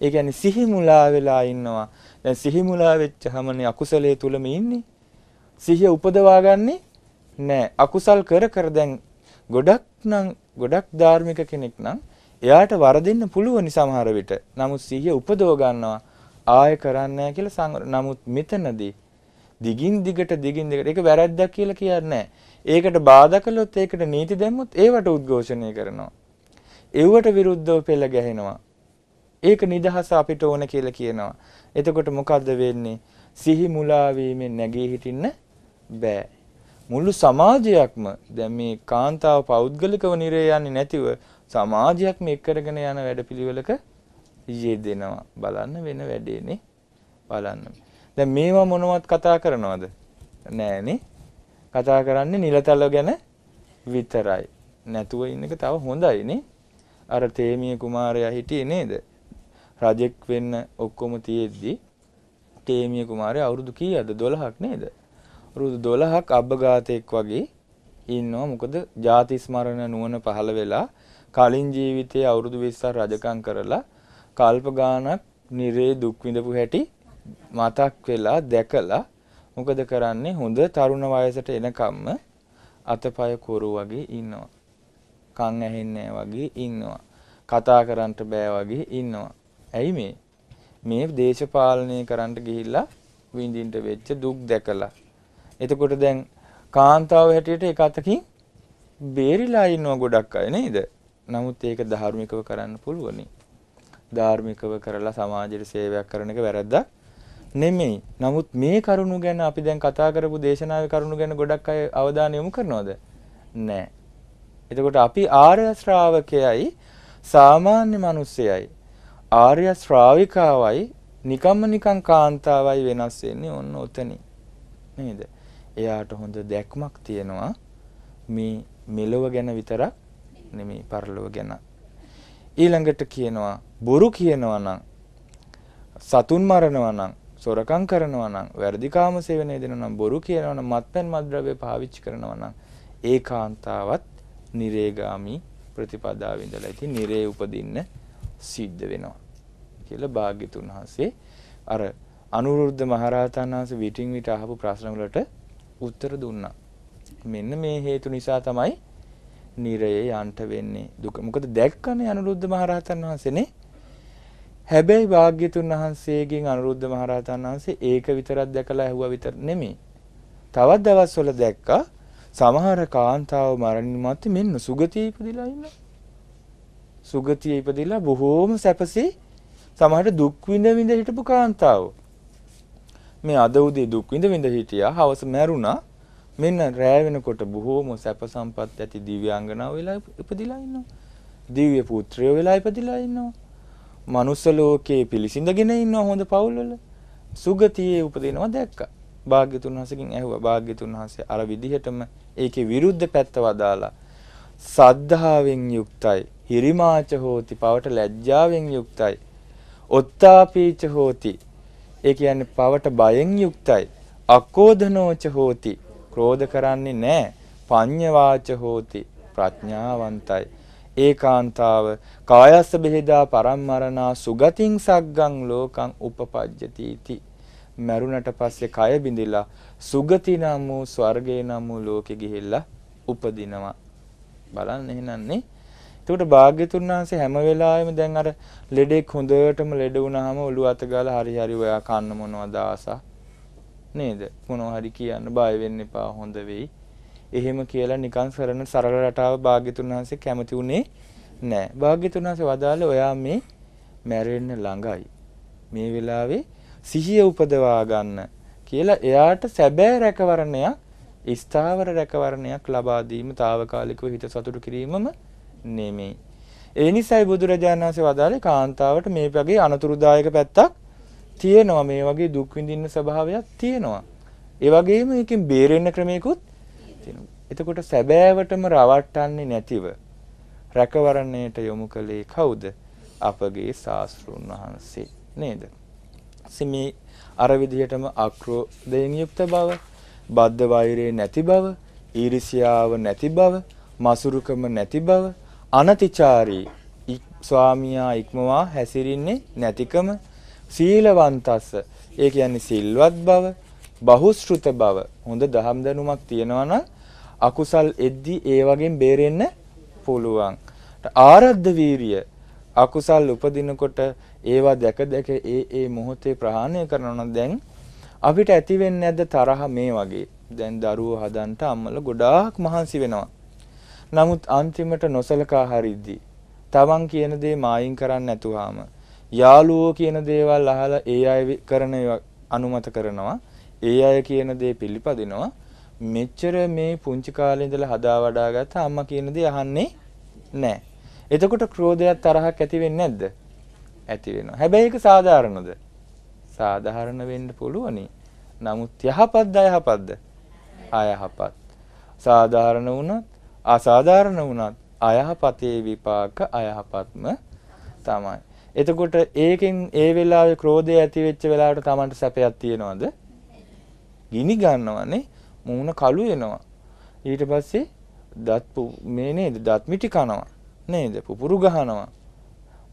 ඒ කියන්නේ සිහි මුලා වෙලා ඉන්නවා. දැන් සිහි මුලා වෙච්චහමනේ අකුසලයේ තුලම ඉන්නේ. සිහිය උපදවා ගන්නේ නෑ. අකුසල් කර කර දැන් ගොඩක් නම් ගොඩක් ධාර්මික කෙනෙක් නම් එයාට වරදින්න පුළුවන් සමහර විට. නමුත් සිහිය උපදව ගන්නවා. ආය කරන්නේ කියලා සංවර. නමුත් මෙතනදී දිගින් දිගට දිගින් දිගට ඒක වැරද්දක් කියලා කියන්නේ ඒකට බාධා කළොත් ඒකට නීති දැම්මොත් ඒවට උද්ඝෝෂණය කරනවා. ඒවට විරුද්ධව පෙළ ගැහෙනවා. ඒක නිදහස අපිට ඕන කියලා කියනවා. එතකොට මොකද්ද වෙන්නේ? සිහි මුලා වීමෙන් නැගී හිටින්න බෑ. මුළු සමාජයක්ම දැන් මේ කාන්තාව පෞද්ගලිකව නිරේ යන්නේ නැතිව සමාජයක්ම එක් කරගෙන යන වැඩපිළිවෙලක යෙදෙනවා. බලන්න වෙන වැඩේනේ. බලන්න. දැන් මේවා මොනවත් කතා කරනවද? නෑනේ. කතා කරන්නේ නිලතල ගැන විතරයි. නැතුව ඉන්න එක තව හොඳයිනේ. අර තේමිය කුමාරයා හිටියේ නේද? රජෙක් වෙන්න ඔක්කොම තියෙද්දි තේමිය කුමාරයා අවුරුදු කීයද 12ක් නේද? අවුරුදු 12ක් අබ්බගාතෙක් වගේ ඉන්නවා. මොකද ಜಾති ස්මරණ නුවණ පහළ වෙලා කලින් ජීවිතයේ අවුරුදු 20ක් රජකම් කරලා කල්ප ගානක් නිරේ දුක් විඳපු හැටි මතක් වෙලා දැකලා මොකද කරන්නේ හොඳ තරුණ වයසට එනකම්ම අතපය කොරු වගේ ඉන්නවා. කන් ඇහෙන්නේ වගේ ඉන්නවා. කතා කරන්න බෑ වගේ ඉන්නවා. ඇයි මේ? මේ දේශපාලනය කරන්න ගිහිල්ලා විඳින්න වෙච්ච දුක් දැකලා. එතකොට දැන් කාන්තාව හැටියට එක අතකින් බේරිලා ඉන්නවා ගොඩක් අය නේද? නමුත් ඒක ධාර්මිකව කරන්න පුළුවනි. ධාර්මිකව කරලා සමාජයට සේවයක් කරන එක වැරද්දක් නෙමෙයි. නමුත් මේ කරුණු ගැන අපි දැන් කතා කරපු දේශනාවේ කරුණු ගැන ගොඩක් අය අවධානය යොමු කරනවද? නැහැ. එතකොට අපි ආර්ය ශ්‍රාවකයයි සාමාන්‍ය මිනිස්සයයි ආර්ය ශ්‍රාවිකාවයි නිකම්ම නිකං කාන්තාවයි වෙනස් වෙන්නේ ඔන්න ඔතනින් නේද? එයාට හොඳ දැක්මක් තියෙනවා මේ මෙලොව ගැන විතරක් නෙමෙයි පරලොව ගැන. ඊළඟට කියනවා බොරු කියනවා නම් සතුන් මරනවා නම් සොරකම් කරනවා නම් වැරදි කාම සේවනය දෙනවා නම් බොරු කියනවා නම් මත්පැන් මත්ද්‍රව්‍ය පාවිච්චි කරනවා නම් ඒකාන්තාවත් නිරේගාමි ප්‍රතිපදාව ඉඳලා ඉතින් නිරේ උපදින්න සිද්ධ වෙනවා කියලා භාග්‍යතුන් වහන්සේ අර අනුරුද්ධ මහරහතන් වහන්සේ විටින් විට අහපු ප්‍රශ්න වලට උත්තර දුන්නා. මෙන්න මේ හේතු නිසා තමයි නිරයේ යන්ට වෙන්නේ දුක. මොකද දැක්කනේ අනුරුද්ධ මහරහතන් වහන්සේනේ. හැබැයි භාග්‍යතුන් වහන්සේගෙන් අනුරුද්ධ මහරහතන් වහන්සේ ඒක විතරක් දැකලා ඇහුවා විතර නෙමෙයි. තවත් දවස්වල දැක්කා සමහර කාන්තාව මරණින් මත්තේ මෙන්න සුගතිය ඉපදිලා ඉන්නවා. සුගතිය ඉපදිලා බොහෝම සැපසේ සමහරට දුක් විඳ විඳ හිටපු කාන්තාව. මේ අද උදේ දුක් විඳ විඳ හිටියා හවස මැරුණා. මෙන්න රෑ වෙනකොට බොහෝම සැප සම්පත් ඇති දිව්‍යාංගනාව වෙලා ඉපදිලා ඉන්නවා. දිව්‍ය පුත්‍රයෝ වෙලා ඉපදිලා ඉන්නවා. මනුස්ස ලෝකේ පිළිසිඳගෙන ඉන්නවා හොඳ පවුල්වල. සුගතියේ උපදිනවා දැක්කා. භාග්‍යතුන් වහන්සේගෙන් ඇහුවා. භාග්‍යතුන් වහන්සේ අර විදිහටම ඒකේ විරුද්ධ පැත්ත වදාලා සද්ධාවෙන් යුක්තයි. හිරිමාච හෝති පවට ලැජ්ජාවෙන් යුක්තයි. ඔත්තාපීච හෝති. ඒ කියන්නේ පවට බයෙන් යුක්තයි. අකෝධනෝච හෝති. ක්‍රෝධ කරන්නේ නැහැ පඤ්ඤවාච හෝති. ප්‍රඥාවන්තයි. ඒකාන්තාව කායස්ස බෙහෙදා පරම්මරණා සුගතින් සග්ගං ලෝකං උපපජ්ජති මරුණට පස්සේ කය බිඳිලා සුගති නම් වූ ස්වර්ගේ නම් වූ ලෝකෙ ගිහිල්ලා උපදිනවා. බලන්න එහෙනන්නේ. එතකොට භාග්‍යතුන් වහන්සේ හැම වෙලාවෙම දැන් අර ලෙඩෙක් හොඳටම ලෙඩ වුණාම ඔළුව අත ගාලා හරි හරි ඔයා කන්න මොනවද ආසා නේද? මොනවා හරි කියන්න බය වෙන්න එපා හොඳ වෙයි. එහෙම කියලා නිකන් කරන සරල රටාව භාග්‍යතුන් වහන්සේ කැමති උනේ නෑ. භාග්‍යතුන් වහන්සේ වදාළේ ඔයා මේ මැරෙන්න ළඟයි. මේ වෙලාවේ සිහිය උපදවා ගන්න කියලා එයාට සැබෑ රැකවරණයක් ස්ථාවර රැකවරණයක් ලබා දීම తాවකාලිකව හිත සතුටු කිරීමම නෙමෙයි. ඒ නිසායි බුදුරජාණන් වහන්සේ වදාළේ කාන්තාවට මේ වගේ අනතුරුදායක පැත්තක් තියෙනවා මේ වගේ දුක් විඳින්න ස්වභාවයක් තියෙනවා. ඒ වගේම එකෙන් බේරෙන්න ක්‍රමයකුත් එතකොට සැබෑවටම රවට්ටන්නේ නැතිව රැකවරණයට යොමු කළේ කවුද? අපගේ ශාස්ත්‍රුන් වහන්සේ නේද? සිමේ අර විදිහටම අක්‍රෝධයෙන් යුක්ත බව, බද්ධ වෛරේ නැති බව, ඊර්ෂ්‍යාව නැති බව, මසුරුකම නැති බව, අනතිචාරී ස්වාමියා ඉක්මවා හැසිරින්නේ නැතිකම සීලවන්තස්ස ඒ කියන්නේ සිල්වත් බව බහුශෘත බව හොඳ දහම් දැනුමක් තියෙනවා නම් අකුසල් එද්දි ඒ වගේන් බේරෙන්න පුළුවන්. ආරද්ධ වීරිය අකුසල් උපදිනකොට ඒවා දැක දැක ඒ ඒ මොහොතේ ප්‍රහාණය කරනවා දැන් අපිට ඇති වෙන්නේ නැද්ද තරහ මේ වගේ. දැන් දරුවෝ හදන්න අම්මල ගොඩාක් මහන්සි වෙනවා. නමුත් අන්තිමට නොසලකා හරිද්දී තමන් කියන දේ මායින් කරන්න නැතුවාම යාළුවෝ කියන දේවල් අහලා ඒ අය කරන අනුමත කරනවා. ඒ අය කියන දේ පිළිපදිනවා. මෙච්චර මේ පුංචි කාලේ ඉඳලා හදා වඩාගත්ත අම්මා කියන දේ අහන්නේ නැහැ. එතකොට ක්‍රෝධයක් තරහක් ඇති වෙන්නේ නැද්ද? ඇති වෙනවා. හැබැයි ඒක සාධාරණද? සාධාරණ වෙන්න පුළුවනි. නමුත් යහපත්ද අයහපත්ද? අයහපත්. සාධාරණ වුණත් අසාධාරණ වුණත් අයහපතේ විපාක අයහපත්ම තමයි. එතකොට ඒකෙන් ඒ වෙලාවේ ක්‍රෝධය ඇති වෙච්ච වෙලාවට Tamanට සැපයක් තියනවද? ගිනි ගන්නවනේ මූණ කළු වෙනවා. ඊට පස්සේ දත් මේ නේද දත් මිටි කනවා. නේද? පුපුරු ගහනවා.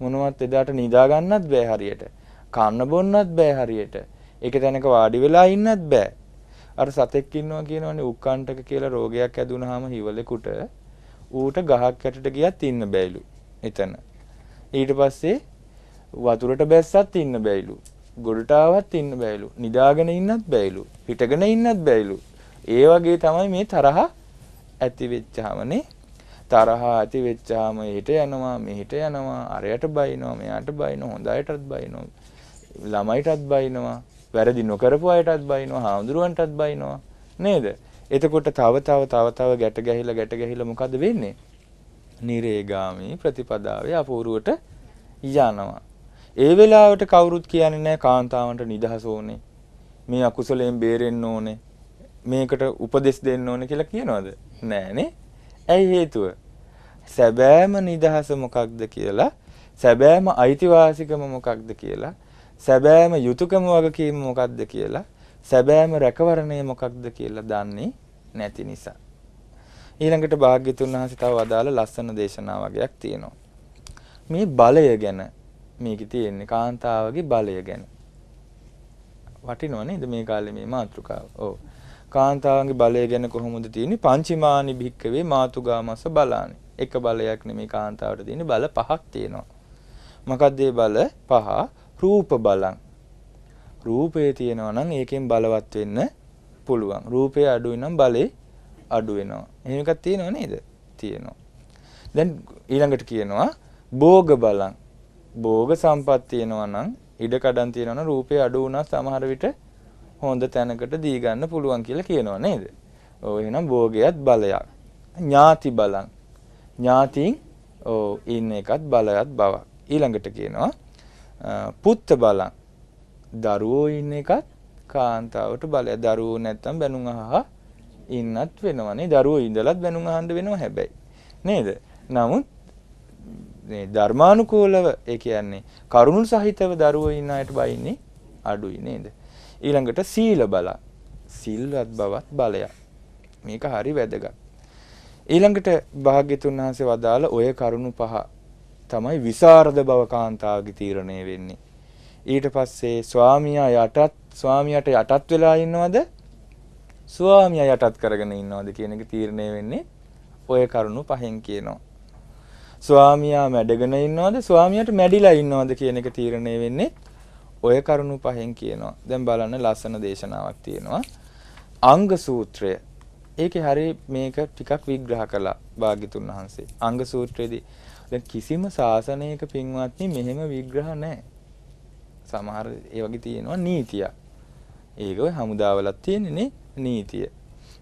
මොනවත් එදාට නිදා ගන්නත් බෑ හරියට. කන්න බොන්නත් බෑ හරියට. ඒක තැනක වාඩි වෙලා ඉන්නත් බෑ. අර සතෙක් ඉන්නවා කියනවනේ උක්කණ්ඨක කියලා රෝගයක් ඇදුනහම හිවලෙකුට ඌට ගහක් යටට ගියත් ඉන්න බෑලු. එතන. ඊට පස්සේ වතුරට බැස්සත් ඉන්න බෑලු. ගොඩට ආවත් ඉන්න බෑලු. නිදාගෙන ඉන්නත් බෑලු. හිටගෙන ඉන්නත් බෑලු. ඒ වගේ තමයි මේ තරහ ඇති වෙච්චාමනේ. තරහ ඇති වෙච්චාම හිට යනවා මෙහිට යනවා අරයට බයිනවා මෙයාට බයිනවා හොඳ අයටත් බයිනවා ළමයිටත් බයිනවා වැරදි නොකරපු අයටත් බයිනවා හාමුදුරුවන්ටත් බයිනවා නේද එතකොට තව තව තව තව ගැට ගැහිලා ගැට ගැහිලා මොකද වෙන්නේ? නිරේගාමී ප්‍රතිපදාවේ අපූර්වට යනවා. ඒ වෙලාවට කවුරුත් කියන්නේ නැහැ කාන්තාවන්ට නිදහස ඕනේ. මේ අකුසලයෙන් බේරෙන්න ඕනේ. මේකට උපදෙස් දෙන්න ඕනේ කියලා කියනවද? නෑනේ. ඇයි හේතුව? සැබෑම නිදහස මොකක්ද කියලා සැබෑම අයිතිවාසිකම මොකක්ද කියලා සැබෑම යුතුයකම වගකීම මොකක්ද කියලා සැබෑම රැකවරණය මොකක්ද කියලා දන්නේ නැති නිසා. ඊළඟට භාග්‍යතුන් වහන්සේ තව අදාළ ලස්සන දේශනා වගේක් තියෙනවා. මේ බලය ගැන මේකේ තියෙන්නේ කාන්තාවගේ බලය ගැන. වටිනව නේද මේ කාලේ මේ මාතෘකාව? ඔව්. කාන්තාවගේ බලය ගැන කොහොමද තියෙන්නේ? පංචමානි භික්කවේ මාතුගාමස බලානි. එක බලයක් නෙමේ කාන්තාවට තියෙන්නේ බල පහක් තියෙනවා. මොකක්ද මේ බල පහ? රූප බලං. රූපේ තියෙනවා නම් ඒකෙන් බලවත් වෙන්න පුළුවන්. රූපය අඩුයි නම් බලේ අඩු වෙනවා. එහෙම එකක් තියෙනව නේද? තියෙනවා. දැන් ඊළඟට කියනවා භෝග බලං. භෝග සම්පත් තියෙනවා නම් ඉඩ කඩන් තියෙනවා නම් රූපේ අඩු වුණා සමහර විට හොඳ තැනකට දී ගන්න පුළුවන් කියලා කියනවා නේද? ඔව් එහෙනම් භෝගයත් බලයක්. ඥාති බලං. ඥාතින් ඔව් ඉන්න එකත් බලයත් බවක්. ඊළඟට කියනවා පුත්ත බලං. දරුවෝ ඉන්න එකත් කාන්තාවට බලය දරුවෝ නැත්තම් බැනුම් අහහා ඉන්නත් වෙනවනේ දරුවෝ ඉඳලත් බැනුම් අහන්න වෙනව හැබැයි නේද නමුත් මේ ධර්මානුකූලව ඒ කියන්නේ කරුණු සහිතව දරුවෝ ඉන්න අයට බයින්නේ අඩුයි නේද ඊළඟට සීල බල සිල්වත් බවත් බලයක් මේක හරි වැදගත් ඊළඟට භාග්‍යතුන් වහන්සේ වදාළ ඔය කරුණු පහ තමයි විසරද බව කාන්තාවගේ තීරණය වෙන්නේ ඊට පස්සේ ස්වාමියා යටත් ස්වාමියාට යටත් වෙලා ඉන්නවද? ස්වාමියා යටත් කරගෙන ඉන්නවද කියන එක තීරණය වෙන්නේ ඔය කරුණු පහෙන් කියනවා. ස්වාමියා මැඩගෙන ඉන්නවද? ස්වාමියාට මැඩිලා ඉන්නවද කියන එක තීරණය වෙන්නේ ඔය කරුණු පහෙන් කියනවා. දැන් බලන්න ලස්සන දේශනාවක් තියෙනවා. අංග සූත්‍රය. ඒකේ හරිය මේක ටිකක් විග්‍රහ කළා භාග්‍යතුන් වහන්සේ. අංග සූත්‍රයේදී දැන් කිසිම ශාසනයක පින්වත්නි මෙහෙම විග්‍රහ නැහැ. සමහර ඒ වගේ තියෙනවා නීතියක්. ඒක ඔය හමුදාවලත් තියෙන්නේ නීතිය.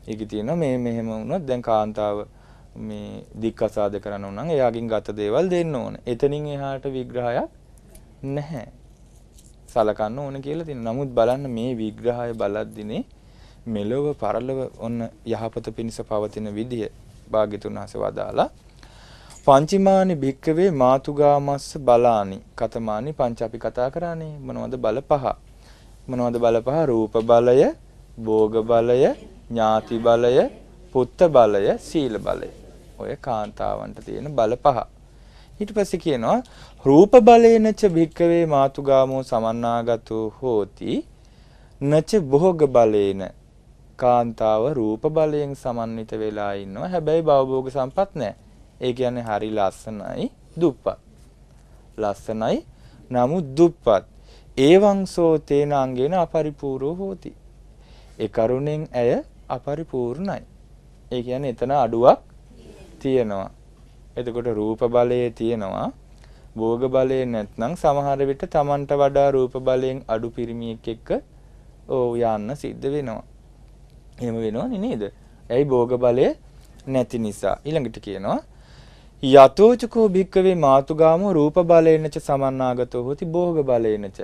ඒක තියෙනවා මේ මෙහෙම වුණොත් දැන් කාන්තාව මේ දික්කසාද කරන්න උනන් එයාගෙන් ගත දේවල් දෙන්න ඕන. එතනින් එහාට විග්‍රහයක් නැහැ. සලකන්න ඕන කියලා තියෙනවා. නමුත් බලන්න මේ විග්‍රහය බලද්දිනේ මෙලොව පරලොව ඔන්න යහපත පිණිස පවතින විදිය භාග්‍යතුන් වහන්සේ වදාලා පංචමානි භික්කවේ මාතුගාමස්ස බලානි කතමානි පංච අපි කතා කරානේ මොනවද බල පහ? මොනවද බල පහ? රූප බලය භෝග බලය ඥාති බලය පුත්ත බලය සීල බලය. ඔය කාන්තාවන්ට තියෙන බල පහ. ඊට පස්සේ කියනවා රූප බලේනච භික්කවේ මාතුගාමෝ සමන්නාගතෝ හෝති. නච භෝග බලේන කාන්තාව රූප බලයෙන් සමන්විත වෙලා ඉන්නවා. හැබැයි භවභෝග සම්පත් නැහැ ඒ කියන්නේ හරි ලස්සනයි දුප්පත්. ලස්සනයි නමුත් දුප්පත්. ඒවංසෝ තේන අංගේන අපරිපූර්ණෝ හෝති. ඒ කරුණෙන් ඇය අපරිපූර්ණයි. ඒ කියන්නේ එතන අඩුවක් තියෙනවා. එතකොට රූප බලයේ තියෙනවා භෝග බලයේ නැත්නම් සමහර විට Tamanට වඩා රූප බලයෙන් අඩු පිරිමියෙක් එක්ක ඕ යන්න සිද්ධ වෙනවා. එහෙම වෙනවනේ නේද? ඇයි භෝග බලය නැති නිසා. ඊළඟට කියනවා යතෝචකෝ භික්කවේ මාතුගාමෝ රූප බලේනච සමන්නාගතෝ හොති භෝග බලේනච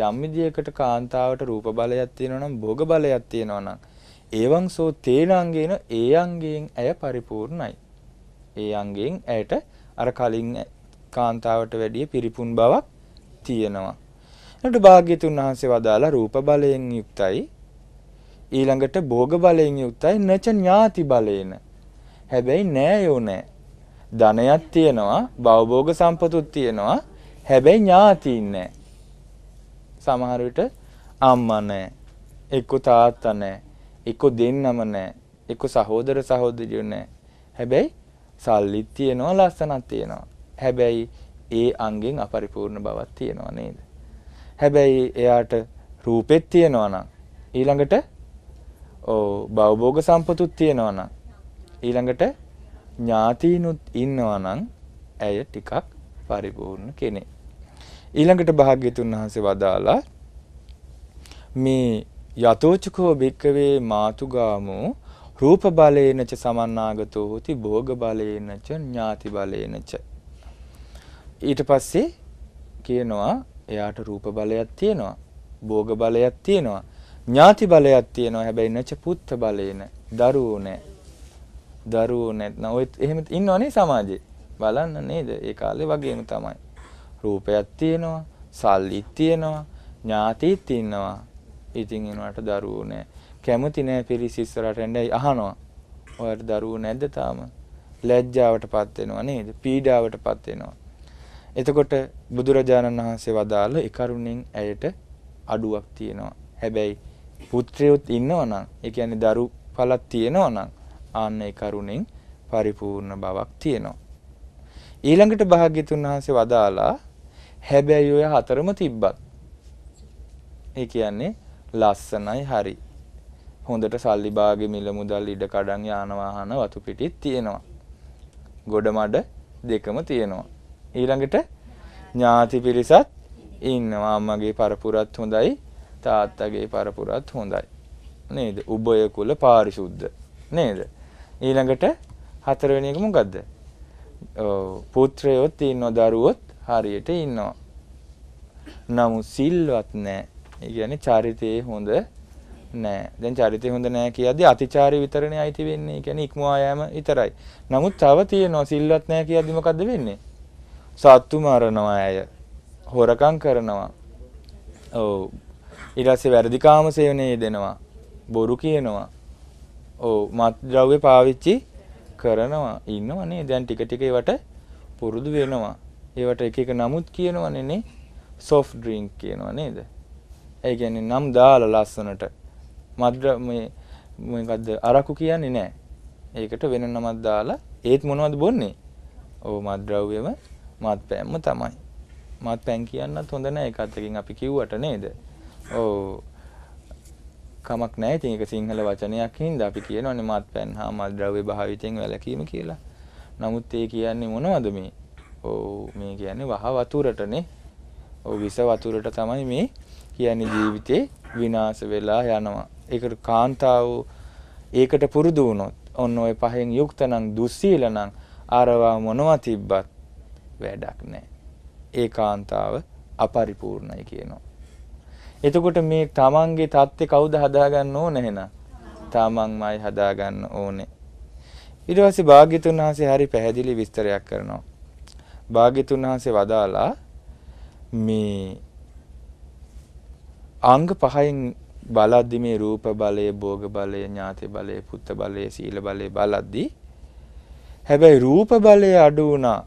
යම් විදියකට කාන්තාවට රූප බලයක් තියෙනවා නම් භෝග බලයක් තියෙනවා නම් එවං සෝ තේනාංගේන ඒ අංගයෙන් ඇය පරිපූර්ණයි ඒ අංගයෙන් ඇයට අර කලින් කාන්තාවට වැඩිය පිරිපුන් බවක් තියෙනවා. එතකොට භාග්‍යතුන් වහන්සේ වදාලා රූප බලයෙන් යුක්තයි ඊළඟට භෝග බලයෙන් යුක්තයි නච ඥාති බලේන. හැබැයි නෑයෝ නෑ. ධනයක් තියෙනවා, භවභෝග සම්පතුත් තියෙනවා. හැබැයි ඥාතියින් නෑ. සමහර විට අම්මා නෑ, එක්ක තාත්තා නෑ, එක්ක දෙන්නම නෑ, එක්ක සහෝදර සහෝදරියෝ නෑ. හැබැයි සල්ලිත් තියෙනවා ලස්සනක් තියෙනවා. හැබැයි ඒ අංගෙන් අපරිපූර්ණ බවක් තියෙනවා නේද? හැබැයි එයාට රූපෙත් තියෙනවා නම් ඊළඟට ඔව් භවභෝග සම්පතුත් තියෙනවා නම් ඊළඟට ඥාතීනුත් ඉන්නවා නම් ඇය ටිකක් පරිපූර්ණ කෙනෙක්. ඊළඟට භාග්‍යතුන් වහන්සේ වදාලා මේ යතෝචකෝ භික්කවේ මාතුගාමෝ රූප බලේනච සමන්නාගතෝ හොති භෝග බලේනච ඥාති බලේනච ඊට පස්සේ කියනවා එයාට රූප බලයක් තියෙනවා භෝග බලයක් තියෙනවා ඥාති බලයක් තියෙනවා. හැබැයි නච පුත්ත බලේන දරුවෝ නැහැ දරුවෝ නැත්නම් ඔය එහෙම ඉන්නවනේ සමාජේ. බලන්න නේද? ඒ කාලේ වගේම තමයි. රූපයක් තියෙනවා සල්ලිත් තියෙනවා ඥාතිත් ඉන්නවා. ඉතින් එනවාට දරුවෝ නැහැ කැමති නෑ පිරිස ඉස්සරහට එන්නයි අහනවා. ඔයාලට දරුවෝ නැද්ද තාම? ලැජ්ජාවටපත් වෙනවා නේද? පීඩාවටපත් වෙනවා. එතකොට බුදුරජාණන් වහන්සේ වදාළ ඒ කරුණෙන් ඇයට අඩුවක් තියෙනවා. හැබැයි පුත්‍රයොත් ඉන්නවනම් ඒ කියන්නේ දරු පළක් තියෙනවනම් ආන්න ඒ කරුණෙන් පරිපූර්ණ බවක් තියෙනවා. ඊළඟට භාග්‍යතුන් වහන්සේ වදාලා හැබැයි ඔය හතරම තිබ්බත් ඒ කියන්නේ ලස්සනයි හරි හොඳට සල්ලි භාගෙ මිල මුදල් ඉඩ කඩන් යාන වාහන වතු පිටිත් තියෙනවා. ගොඩ මඩ දෙකම තියෙනවා. ඊළඟට ඥාති පිරිසත් ඉන්නවා. අම්මගේ පරපුරත් හොඳයි, තාත්තගේ පරපුරත් හොඳයි. නේද? උභය කුල පාරිශුද්ධ. නේද? ඊළඟට හතරවෙනි එක මොකද්ද? ඔව් පුත්‍රයොත් ඉන්නවා, දරුවොත් හරියට ඉන්නවා. නමුත් සිල්වත් නැහැ. ඒ කියන්නේ චරිතයේ හොඳ නෑ. දැන් චරිතය හොඳ නෑ කියද්දි අතිචාරය විතරනේ අයිති වෙන්නේ. ඒ කියන්නේ ඉක්මවා යෑම විතරයි. නමුත් තව තියෙනවා සිල්වත් නෑ කියද්දි මොකද්ද වෙන්නේ? සත්තු මරනවා ඇය. හොරකම් කරනවා. ඔව්. ඊට පස්සේ වැරදි කාම සේවනයේ දෙනවා. බොරු කියනවා. ඔව් මත්ද්‍රව්‍ය පාවිච්චි කරනවා. ඉන්නවනේ දැන් ටික ටික ඒවට පුරුදු වෙනවා. ඒවට එක එක නමුත් කියනවනේ නේ. soft drink කියනවා නේද? ඒ කියන්නේ නම් දාලා ලස්සනට මද්ද්‍ර මේ මොකද්ද අරකු කියන්නේ නැහැ. ඒකට වෙන නමක් දාලා ඒත් මොනවද බොන්නේ? ඔව් මත්ද්‍රව්‍යම මත්පැන්ම තමයි. මත්පැන් කියන්නත් හොඳ නැහැ ඒකත් එකකින් අපි කිව්වට නේද? ඔව් කමක් නැහැ. ඉතින් ඒක සිංහල වචනයක් හින්දා අපි කියනවානේ මත්පැන් හා මත්ද්‍රව්‍ය භාවිතයෙන් වැළකීම කියලා. නමුත් ඒ කියන්නේ මොනවද මේ? ඔව් මේ කියන්නේ වහ වතුරටනේ. ඔව් විස වතුරට තමයි මේ කියන්නේ ජීවිතේ විනාශ වෙලා යනවා. ඒකට කාන්තාව ඒකට පුරුදු වුණොත් ඔන්න ඔය පහෙන් යුක්ත නම් දුස්සීල නම් අරවා මොනවා තිබ්බත් වැඩක් නැහැ. ඒ කාන්තාව අපරිපූර්ණයි කියනවා. එතකොට මේ තමන්ගේ தත්ත්වය කවුද හදාගන්න ඕන එහෙනම්? තමන්මයි හදාගන්න ඕනේ. ඊට පස්සේ භාග්‍යතුන් වහන්සේ හරි පැහැදිලි විස්තරයක් කරනවා. භාග්‍යතුන් වහන්සේ වදාලා මේ අංග පහෙන් බලද්දි මේ රූප බලය, භෝග බලය, ඥාති බලය, පුත්ත බලය, සීල බලය බලද්දි හැබැයි රූප බලය අඩු වුණා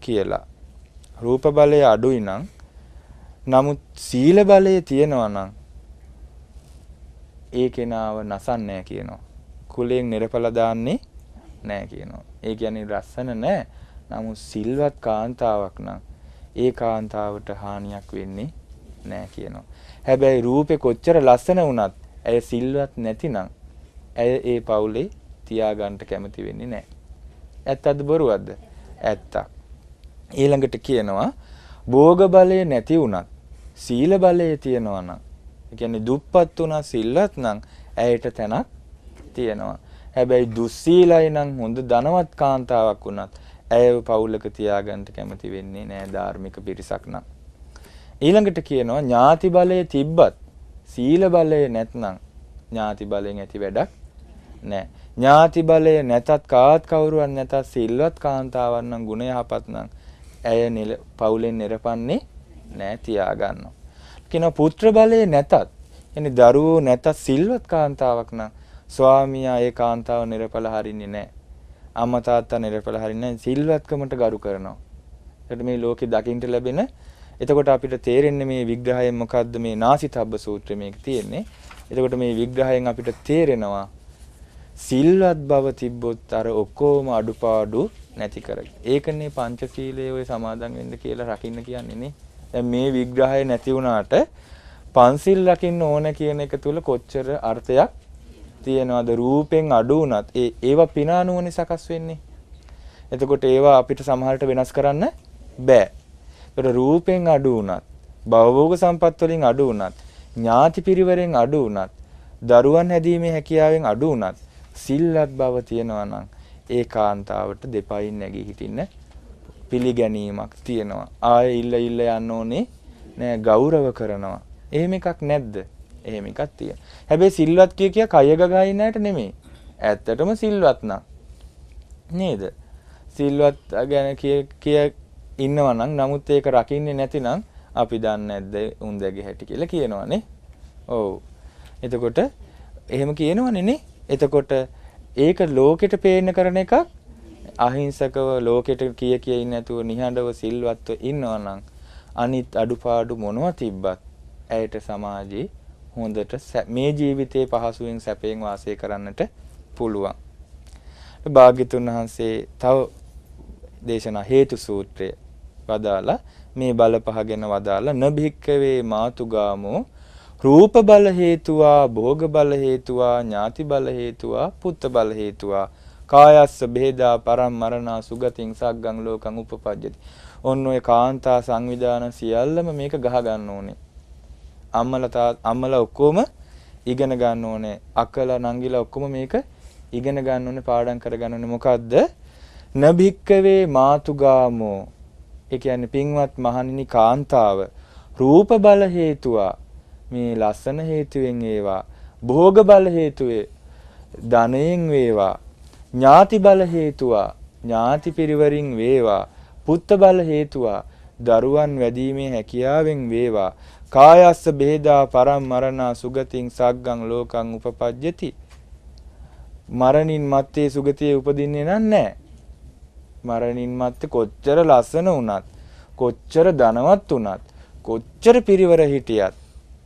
කියලා. රූප බලය අඩුයි නම් නමුත් සීල බලය තියෙනවා නම් ඒ කෙනාව නසන්නේ කියනවා. කුලයෙන් නිරපල දාන්නේ නැහැ කියනවා. ඒ කියන්නේ රස්සන නැහැ. නමුත් සිල්වත් කාන්තාවක් නම් ඒ කාන්තාවට හානියක් වෙන්නේ නැහැ කියනවා. හැබැයි රූපේ කොච්චර ලස්සන වුණත් ඇය සිල්වත් නැතිනම් ඇය ඒ පවුලේ තියාගන්න කැමති වෙන්නේ නැහැ. ඇත්තද බොරුවක්ද? ඇත්තක්. ඊළඟට කියනවා භෝග බලය නැති වුණත් සීල බලය තියෙනවා නම් ඒ කියන්නේ දුප්පත් වුණා සිල්වත් නම් ඇයට තැනක් තියෙනවා. හැබැයි දුස්සීලයි නම් හොඳ ධනවත් කාන්තාවක් වුණත් ඇයව පවුලක තියාගන්න කැමති වෙන්නේ නෑ ධාර්මික පිරිසක් නම්. ඊළඟට කියනවා ඥාති බලය තිබ්බත් සීල බලය නැත්නම් ඥාති බලයෙන් ඇති වැඩක් නෑ. ඥාති බලය නැතත් කාත් කවුරුවත් නැතත් සිල්වත් කාන්තාවක් නම් ගුණ යහපත් නම් ඇය නිල පවුලෙන් නිරපන්නේ නෑ තියාගන්නවා. කියනවා පුත්‍ර බලය නැතත් එනි දරුවෝ නැතත් සිල්වත් කාන්තාවක් නම් ස්වාමියා ඒ කාන්තාව නිරපල හරින්නේ නැහැ. අම්මා තාත්තා නිරපල හරින්නේ නැහැ. සිල්වත්කමට ගරු කරනවා. ඒකට මේ ලෝකේ දකින්න ලැබෙන එතකොට අපිට තේරෙන්නේ මේ විග්‍රහයෙන් මොකද්ද මේ නාසිතබ්බ සූත්‍රය මේක තියෙන්නේ. එතකොට මේ විග්‍රහයෙන් අපිට තේරෙනවා සිල්වත් බව තිබ්බොත් අර ඔක්කොම අඩුපාඩු නැති කරගන්න. ඒකනේ පංචශීලයේ ඔය සමාදන් වෙන්න කියලා රකින්න කියන්නේ නේ. දැන් මේ විග්‍රහය නැති වුණාට පන්සිල් රකින්න ඕන කියන එක තුල කොච්චර අර්ථයක් තියනවාද රූපෙන් අඩු වුණත් ඒ ඒවා පිනානුවනේ සකස් වෙන්නේ. එතකොට ඒවා අපිට සමහරට වෙනස් කරන්න බෑ. ඒතර රූපෙන් අඩු වුණත්, භවභෝග සම්පත් වලින් අඩු වුණත්, ඥාති පිරිවරෙන් අඩු වුණත්, දරුවන් හැදීමේ හැකියාවෙන් අඩු වුණත් සිල්වත් බව තියනවා නම් ඒ කාන්තාවට දෙපයින් නැගී හිටින්න පිළිගැනීමක් තියෙනවා. ආයෙ ඉල්ල ඉල්ල යන්න ඕනේ නෑ ගෞරව කරනවා. එහෙම එකක් නැද්ද? එහෙම එකක් තියෙනවා. හැබැයි සිල්වත් කිය කිය කය ගගා ඉන්න ඇයට නෙමෙයි. ඇත්තටම සිල්වත් නම් නේද? සිල්වත් ගැන කිය කිය ඉන්නවා නම් නමුත් ඒක රකින්නේ නැතිනම් අපි දන්නේ නැද්ද උන්දගේ හැටි කියලා කියනවනේ. ඔව්. එතකොට එහෙම කියනවනේ නේ. එතකොට ඒක ලෝකෙට පේන්න කරන එකක් අහිංසකව ලෝකෙට කිය කිය ඉන්නේ නැතුව නිහඬව සිල්වත්ව ඉන්නවා නම් අනිත් අඩුපාඩු මොනවා තිබ්බත් ඇයට සමාජේ හොඳට මේ ජීවිතේ පහසුවෙන් සැපයෙන් වාසය කරන්නට පුළුවන්. භාග්‍යතුන් වහන්සේ තව දේශනා හේතු සූත්‍රය වදාලා මේ බල පහ ගැන වදාලා නභික්කවේ මාතුගාමෝ රූප බල හේතුවා භෝග බල හේතුවා ඥාති බල හේතුවා පුත්ත බල හේතුවා කායස්ස බෙහෙදා පරම්මරණා සුගතින් සග්ගං ලෝකං උපපජ්ජති. ඔන්න ඔය කාන්තා සංවිධාන සියල්ලම මේක ගහ ගන්න ඕනේ. අම්මලා තා අම්මලා ඔක්කොම ඉගෙන ගන්න ඕනේ. අක්කලා නංගිලා ඔක්කොම මේක ඉගෙන ගන්න ඕනේ පාඩම් කර ගන්න ඕනේ. මොකද්ද? නභික්කවේ මාතුගාමෝ. ඒ කියන්නේ පින්වත් මහණෙනි කාන්තාව රූප බල හේතුවා. මේ ලස්සන හේතුවෙන් ඒවා භෝග බල හේතුවේ ධනයෙන් වේවා. ඥාති බල හේතුවා ඥාති පිරිවරින් වේවා. පුත්ත බල හේතුවා දරුවන් වැඩිීමේ හැකියාවෙන් වේවා. කායස්ස බෙහෙදා පරම් මරණා සුගතින් සග්ගං ලෝකං උපපජ්ජති. මරණින් මත්තේ සුගතියේ උපදින්නේ නැහැ මරණින් මත්තේ කොච්චර ලස්සන වුණත් කොච්චර ධනවත් වුණත් කොච්චර පිරිවර හිටියත්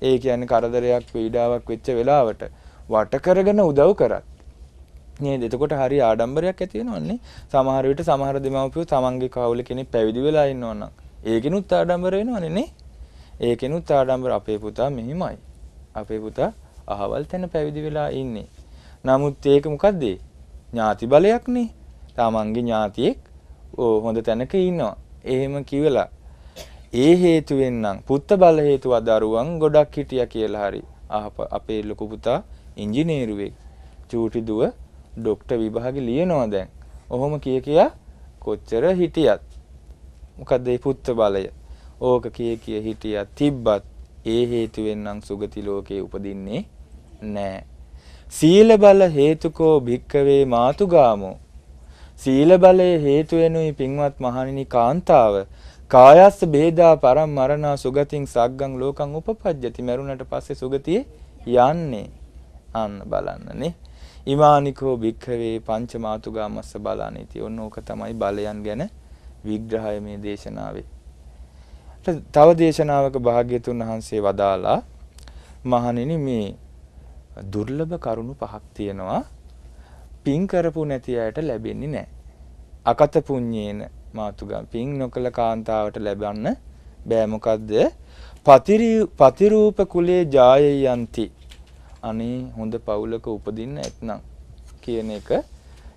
ඒ කියන්නේ කරදරයක් පීඩාවක් වෙච්ච වෙලාවට වට කරගෙන උදව් කරත් නේද? එතකොට හරි ආඩම්බරයක් ඇති වෙනවන්නේ. සමහර විට සමහර දෙමව්පියෝ තමන්ගේ කවුල කෙනෙක් පැවිදි වෙලා ඉන්නවනම් ඒකිනුත් ආඩම්බර වෙනවනේ නේ. ඒකිනුත් ආඩම්බර අපේ පුතා මෙහිමයි. අපේ පුතා අහවල් තැන පැවිදි වෙලා ඉන්නේ. නමුත් ඒක මොකද්ද? ඥාති බලයක් නේ. තමන්ගේ ඥාතියෙක් ඕ හොඳ තැනක ඉන්නවා. එහෙම කිවලා ඒ හේතුවෙන් නම් පුත්ත බල හේතුව දරුවන් ගොඩක් හිටියා කියලා හරි අපේ ලොකු පුතා ඉංජිනේරුවෙක් චූටි දුව ડોක්ටර් විභාගෙ ලියනවා දැන්. ඔහොම කිය කියා කොච්චර හිටියත් මොකද මේ පුත්ත බලය ඕක කිය කිය හිටියත් තිබ්බත් ඒ හේතුවෙන් නම් සුගති ලෝකේ උපදින්නේ නැහැ. සීල බල හේතුකෝ භික්කවේ මාතුගාමෝ සීල බලයේ හේතු වෙනුයි පින්වත් මහණෙනි කාන්තාව. කායස්ස බේදා පරම් මරණා සුගතින් සග්ගං ලෝකං උපපජ්ජති. මරුණට පස්සේ සුගතියේ යන්නේ. අන්න බලන්නනේ ඉමානිකෝ භික්ඛවේ පංචමාතුගාමස්ස බලානිති ඔන්න ඕක තමයි බලයන් ගැන විග්‍රහය මේ දේශනාවේ. තව දේශනාවක භාග්‍යතුන් වහන්සේ වදාලා මහණෙනි මේ දුර්ලභ කරුණු පහක් තියෙනවා. පින් කරපු නැති අයට ලැබෙන්නේ නැහැ. අකත පුඤ්ඤේන මාතුගම් පින් නොකල කාන්තාවට ලැබන්න බෑ මොකද්ද? පතිරූප කුලේ ජායයන්ති. අනේ හොඳ පවුලක උපදින්න ඇත්නම් කියන එක.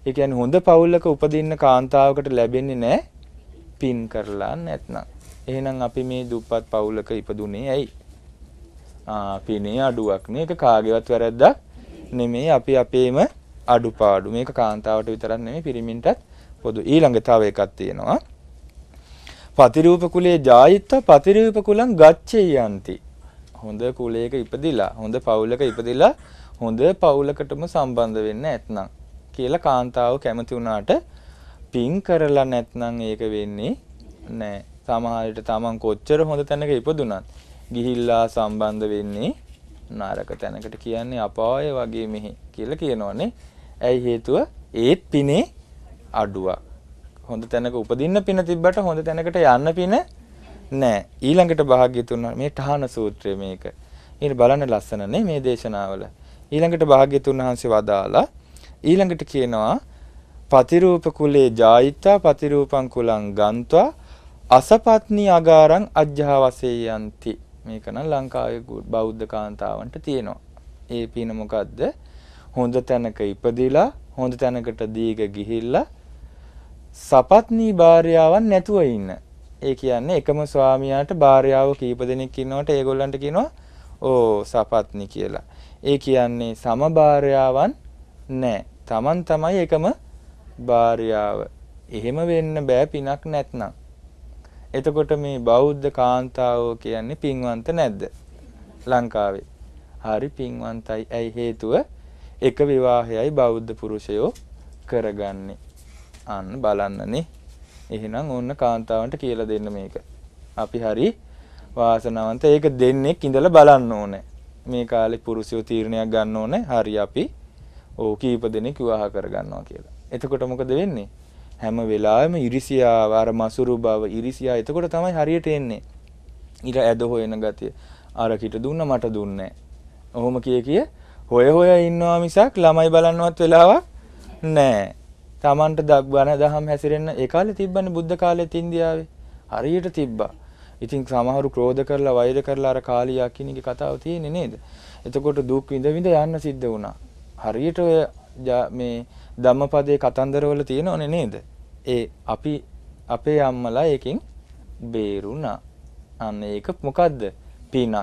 ඒ කියන්නේ හොඳ පවුලක උපදින්න කාන්තාවකට ලැබෙන්නේ නැහැ පින් කරලා නැත්නම්. එහෙනම් අපි මේ දුප්පත් පවුලක ඉපදුනේ ඇයි? ආ පිනේ අඩුවක් නේ. ඒක කාගේවත් වැරද්දක් නෙමෙයි. අපි අපේම අඩුපාඩු. මේක කාන්තාවට විතරක් නෙමෙයි පිරිමින්ටත් පොදු. ඊළඟ තව එකක් තියෙනවා. පතිරූප කුලේ ජායිත්ත පතිරූප කුලං ගච්ඡේයන්ති. හොඳ කුලයක ඉපදිලා, හොඳ පවුලක ඉපදිලා හොඳ පවුලකටම සම්බන්ධ වෙන්න ඇතනම් කියලා කාන්තාව කැමති වුණාට පින් කරලා නැත්නම් ඒක වෙන්නේ නැහැ. සමහර විට තමන් කොච්චර හොඳ තැනක ඉපදුනත් ගිහිල්ලා සම්බන්ධ වෙන්නේ නරක තැනකට කියන්නේ අපාය වගේ මෙහි කියලා කියනවනේ. ඇයි හේතුව ඒත් පිනේ අඩුවක්. හොඳ තැනක උපදින්න පින තිබ්බට හොඳ තැනකට යන්න පින නෑ. ඊළඟට භාග්‍යතුන් මේ ඨාන සූත්‍රය මේක. ඊට බලන්න ලස්සනනේ මේ දේශනාවල. ඊළඟට භාග්‍යතුන් වහන්සේ වදාලා ඊළඟට කියනවා පතිරූප කුලේ ජායිත්තා පතිරූපං කුලං ගන්්වා අසපත්නි අගාරං අජ්ජාවසේ යන්ති මේක නම් ලංකාවේ බෞද්ධ කාන්තාවන්ට තියෙනවා. ඒ පින මොකද්ද? හොඳ තැනක ඉපදිලා හොඳ තැනකට දීග ගිහිල්ලා සපත්නී භාර්යාවන් නැතුව ඉන්න. ඒ කියන්නේ එකම ස්වාමියාට භාර්යාව කීප දෙනෙක් ඉන්නවට ඒගොල්ලන්ට කියනවා ඕ සපත්නි කියලා. ඒ කියන්නේ සම භාර්යාවන් නැහැ. Taman තමයි එකම භාර්යාව. එහෙම වෙන්න බෑ පිනක් නැත්නම්. එතකොට මේ බෞද්ධ කාන්තාවෝ කියන්නේ පින්වන්ත නැද්ද? ලංකාවේ. හරි පින්වන්තයි. ඇයි හේතුව? එක විවාහයයි බෞද්ධ පුරුෂයෝ කරගන්නේ. අන්න බලන්නනේ. එහෙනම් ඕන්න කාන්තාවන්ට කියලා දෙන්න මේක. අපි හරි වාසනාවන්ත ඒක දෙන්නෙක් ඉඳලා බලන්න ඕනේ. මේ කාලේ පුරුෂයෝ තීරණයක් ගන්න ඕනේ. හරි අපි ඕ කීප දෙනෙක් විවාහ කරගන්නවා කියලා. එතකොට මොකද වෙන්නේ? හැම වෙලාවෙම ඉරිසියාව අර මසුරු බව ඉරිසියා එතකොට තමයි හරියට එන්නේ. ඊට ඇද හොයන ගතිය. අර කිට දුන්න මට දුන්නේ ඔහොම කිය කිය හොය හොය ඉන්නවා මිසක් ළමයි බලන්නවත් වෙලාවක් නැහැ. Tamanට බණ දහම් හැසිරෙන්න ඒ කාලේ තිබ්බනේ බුද්ධ කාලෙත් ඉන්දියාවේ. හරියට තිබ්බා. ඉතින් සමහරු ක්‍රෝධ කරලා වෛර කරලා අර කාලියා කිනිගේ කතාව තියෙන්නේ නේද? එතකොට දුක් විඳ විඳ යන්න සිද්ධ වුණා. හරියට ඔය මේ ධම්මපදයේ කතන්දරවල තියෙනවනේ නේද? ඒ අපි අපේ අම්මලා ඒකෙන් බේරුණා. අන්න ඒක මොකද්ද? පින.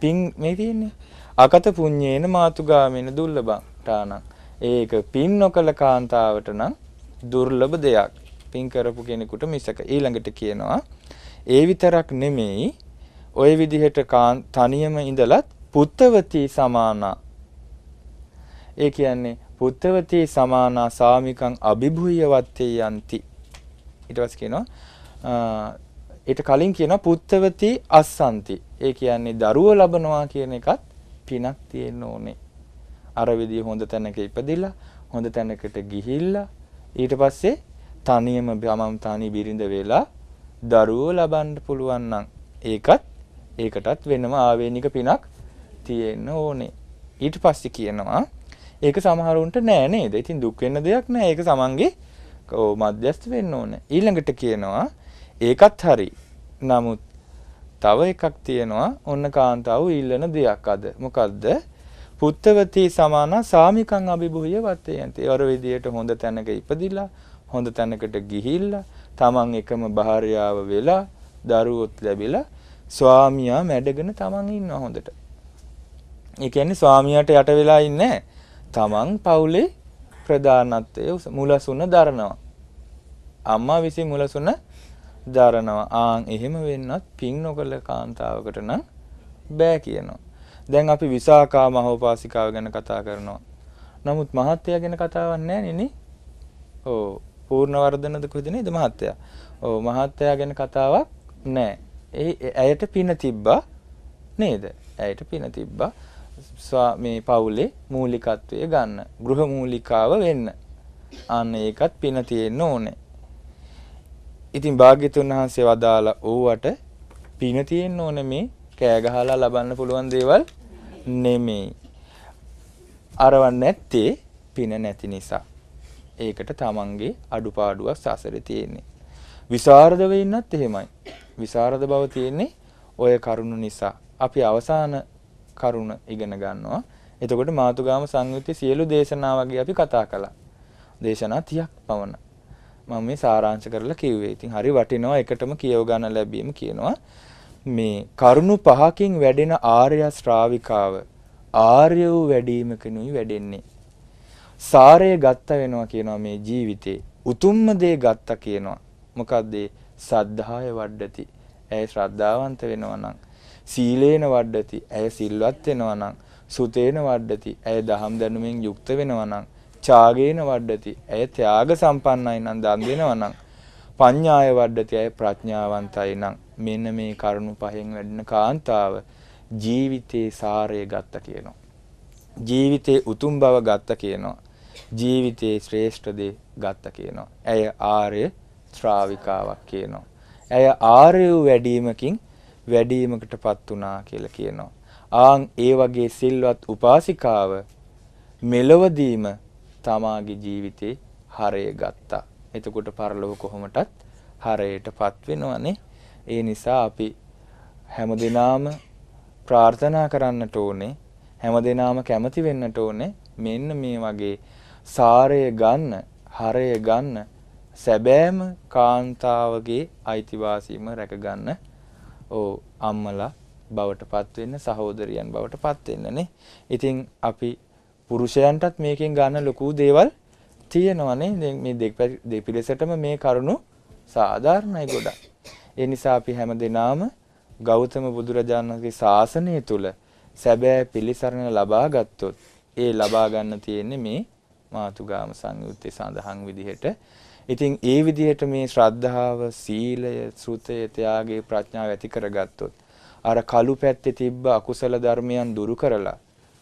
පින් මේ තියෙන්නේ. අකත පුඤ්ඤේන මාතුගාමේන දුර්ලභං ඨානං. ඒක පින් නොකල කාන්තාවට නම් දුර්ලභ දෙයක්. පින් කරපු කෙනෙකුට මිසක ඊළඟට කියනවා ඒ විතරක් නෙමෙයි ওই විදිහට තනියම ඉඳලත් පුත්තවති සමානා ඒ කියන්නේ පුත්තවතී සමානා සාමිකං අභිභූය වත්තේ යන්ති ඊට පස්සේ කියනවා ඊට කලින් කියනවා පුත්තවතී අස්සන්ති ඒ කියන්නේ දරුවෝ ලබනවා කියන එකත් පිනක් තියෙන්න ඕනේ අර විදිය හොඳ තැනක ඉපදිලා හොඳ තැනකට ගිහිල්ලා ඊට පස්සේ තනියම ගමම් තනි බිරිඳ වෙලා දරුවෝ ලබන්න පුළුවන් නම් ඒකත් ඒකටත් වෙනම ආවේනික පිනක් තියෙන්න ඕනේ ඊට පස්සේ කියනවා ඒක සමහරුන්ට නෑ නේද? ඉතින් දුක් වෙන්න දෙයක් නෑ. ඒක සමන්ගේ ඔව් මධ්‍යස්ත වෙන්න ඕනේ. ඊළඟට කියනවා ඒකත් හරි. නමුත් තව එකක් තියෙනවා ඔන්න කාන්තාව ඉල්ලන දෙයක් අද. මොකද්ද? පුත්තවතී සමාන සාමිකං අභිභූය වත්තේයන්ති. ඒ විදියට හොඳ තැනක ඉපදිලා හොඳ තැනකට ගිහිල්ලා තමන් එකම භාර්යාව වෙලා දරුවොත් ලැබිලා ස්වාමියා මැඩගෙන තමන් ඉන්නවා හොඳට. ඒ කියන්නේ ස්වාමියාට යට වෙලා ඉන්නේ තමන් පවුලේ ප්‍රධානත්වය මුලසුන දරනවා. අම්මා විසින් මුලසුන දරනවා. ආන් එහෙම වෙන්නත් පින් නොකල කාන්තාවකට නම් බෑ කියනවා. දැන් අපි විසාකා මහෝපාසිකාව ගැන කතා කරනවා. නමුත් මහත්ය ගැන කතාවක් නැහැ නේ. ඔව් පූර්ණවර්ධනද කොහෙද නේද මහත්තයා? ඔව් මහත්තයා ගැන කතාවක් නැහැ. ඒ ඇයට පින තිබ්බා නේද? ඇයට පින තිබ්බා. මේ පවුලේ මූලිකත්වය ගන්න. ගෘහ මූලිකාව වෙන්න. අන්න ඒකත් පින තියෙන්න ඕනේ. ඉතින් භාග්‍යතුන් වහන්සේ වදාලා ඕවට පින තියෙන්න ඕනේ මේ කෑ ගහලා ලබන්න පුළුවන් දේවල් නෙමෙයි. අරව නැත්තේ පින නැති නිසා. ඒකට තමන්ගේ අඩුපාඩුවක් සසරේ තියෙන්නේ. විසරද වෙන්නත් එහෙමයි. විසරද බව තියෙන්නේ ඔය කරුණ නිසා. අපි අවසාන කරුණ ඉගෙන ගන්නවා. එතකොට මාතුගාම සංයුත්තේ සියලු දේශනා වගේ අපි කතා කළා. දේශනා 30ක් පමණ. මම මේ සාරාංශ කරලා කිව්වේ. ඉතින් හරි වටිනවා එකටම කියව ගන්න ලැබීම කියනවා. මේ කරුණු පහකින් වැඩෙන ආර්ය ශ්‍රාවිකාව ආර්ය වූ වැඩිමකනුයි වැඩෙන්නේ. සාරය ගත්ත වෙනවා කියනවා මේ ජීවිතේ. උතුම්ම දේ ගත්ත කියනවා. මොකද්ද? සද්ධාය වඩ්ඩති. ඇය ශ්‍රද්ධාවන්ත වෙනවා නම් සීලේන වඩ්ඩති. ඇය සිල්වත් වෙනවා නම් සුතේන වඩ්ඩති. ඇය දහම් දැනුමින් යුක්ත වෙනවා නම් ඡාගේන වඩ්ඩති. ඇය ත්‍යාග සම්පන්නයි නම් දන් දෙනවා නම් පඤ්ඤාය වඩ්ඩති. ඇය ප්‍රඥාවන්තයි නම් මෙන්න මේ කරුණු පහෙන් වැඩෙන කාන්තාව ජීවිතේ සාරය ගත්ත කියනවා. ජීවිතේ උතුම් බව ගත්ත කියනවා. ජීවිතයේ ශ්‍රේෂ්ඨ දේ ගත්ත කියනවා. ඇය ආර්ය ශ්‍රාවිකාවක් කියනවා. ඇය ආර්ය වූ වැඩිමකින් වැඩිමකටපත් වුණා කියලා කියනවා. ආන් ඒ වගේ සිල්වත් උපාසිකාව මෙලවදීම තමාගේ ජීවිතේ හරය ගත්තා. එතකොට පරලොව කොහොමටත් හරයටපත් වෙනවනේ. ඒ නිසා අපි හැමදෙනාම ප්‍රාර්ථනා කරන්නට ඕනේ හැමදෙනාම කැමති වෙන්නට ඕනේ මෙන්න මේ වගේ සාරය ගන්න, හරය ගන්න සැබෑම කාන්තාවගේ අයිතිවාසීම රැකගන්න ඕ අම්මලා බවට පත් වෙන්න සහෝදරියන් බවට පත් වෙන්නනේ. ඉතින් අපි පුරුෂයන්ටත් මේකෙන් ගන්න ලොකු දේවල් තියෙනවානේ. දැන් මේ දෙපිරිසටම මේ කරුණු සාධාරණයි ගොඩක්. ඒ නිසා අපි හැමදෙනාම ගෞතම බුදුරජාණන්ගේ ශාසනය තුල සැබෑ පිළිසරණ ලබා ගත්තොත් ඒ ලබා ගන්න තියෙන්නේ මේ මාතුගාම සංයුත්තේ සඳහන් විදිහට ඉතින් ඒ විදිහට මේ ශ්‍රද්ධාව, සීලය, සෘතය, ත්‍යාගය, ප්‍රඥාව ඇති කරගත්තොත් අර කළු පැත්තේ තිබ්බ අකුසල ධර්මයන් දුරු කරලා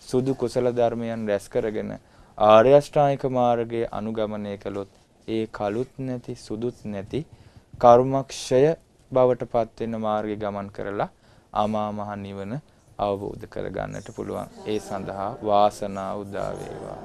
සුදු කුසල ධර්මයන් රැස් කරගෙන ආර්ය අෂ්ටාංගික මාර්ගයේ අනුගමනය කළොත් ඒ කළුත් නැති සුදුත් නැති කර්මක්ෂය බවට පත් වෙන මාර්ගය ගමන් කරලා අමා මහ නිවන අවබෝධ කරගන්නට පුළුවන්. ඒ සඳහා වාසනාව උදා වේවා.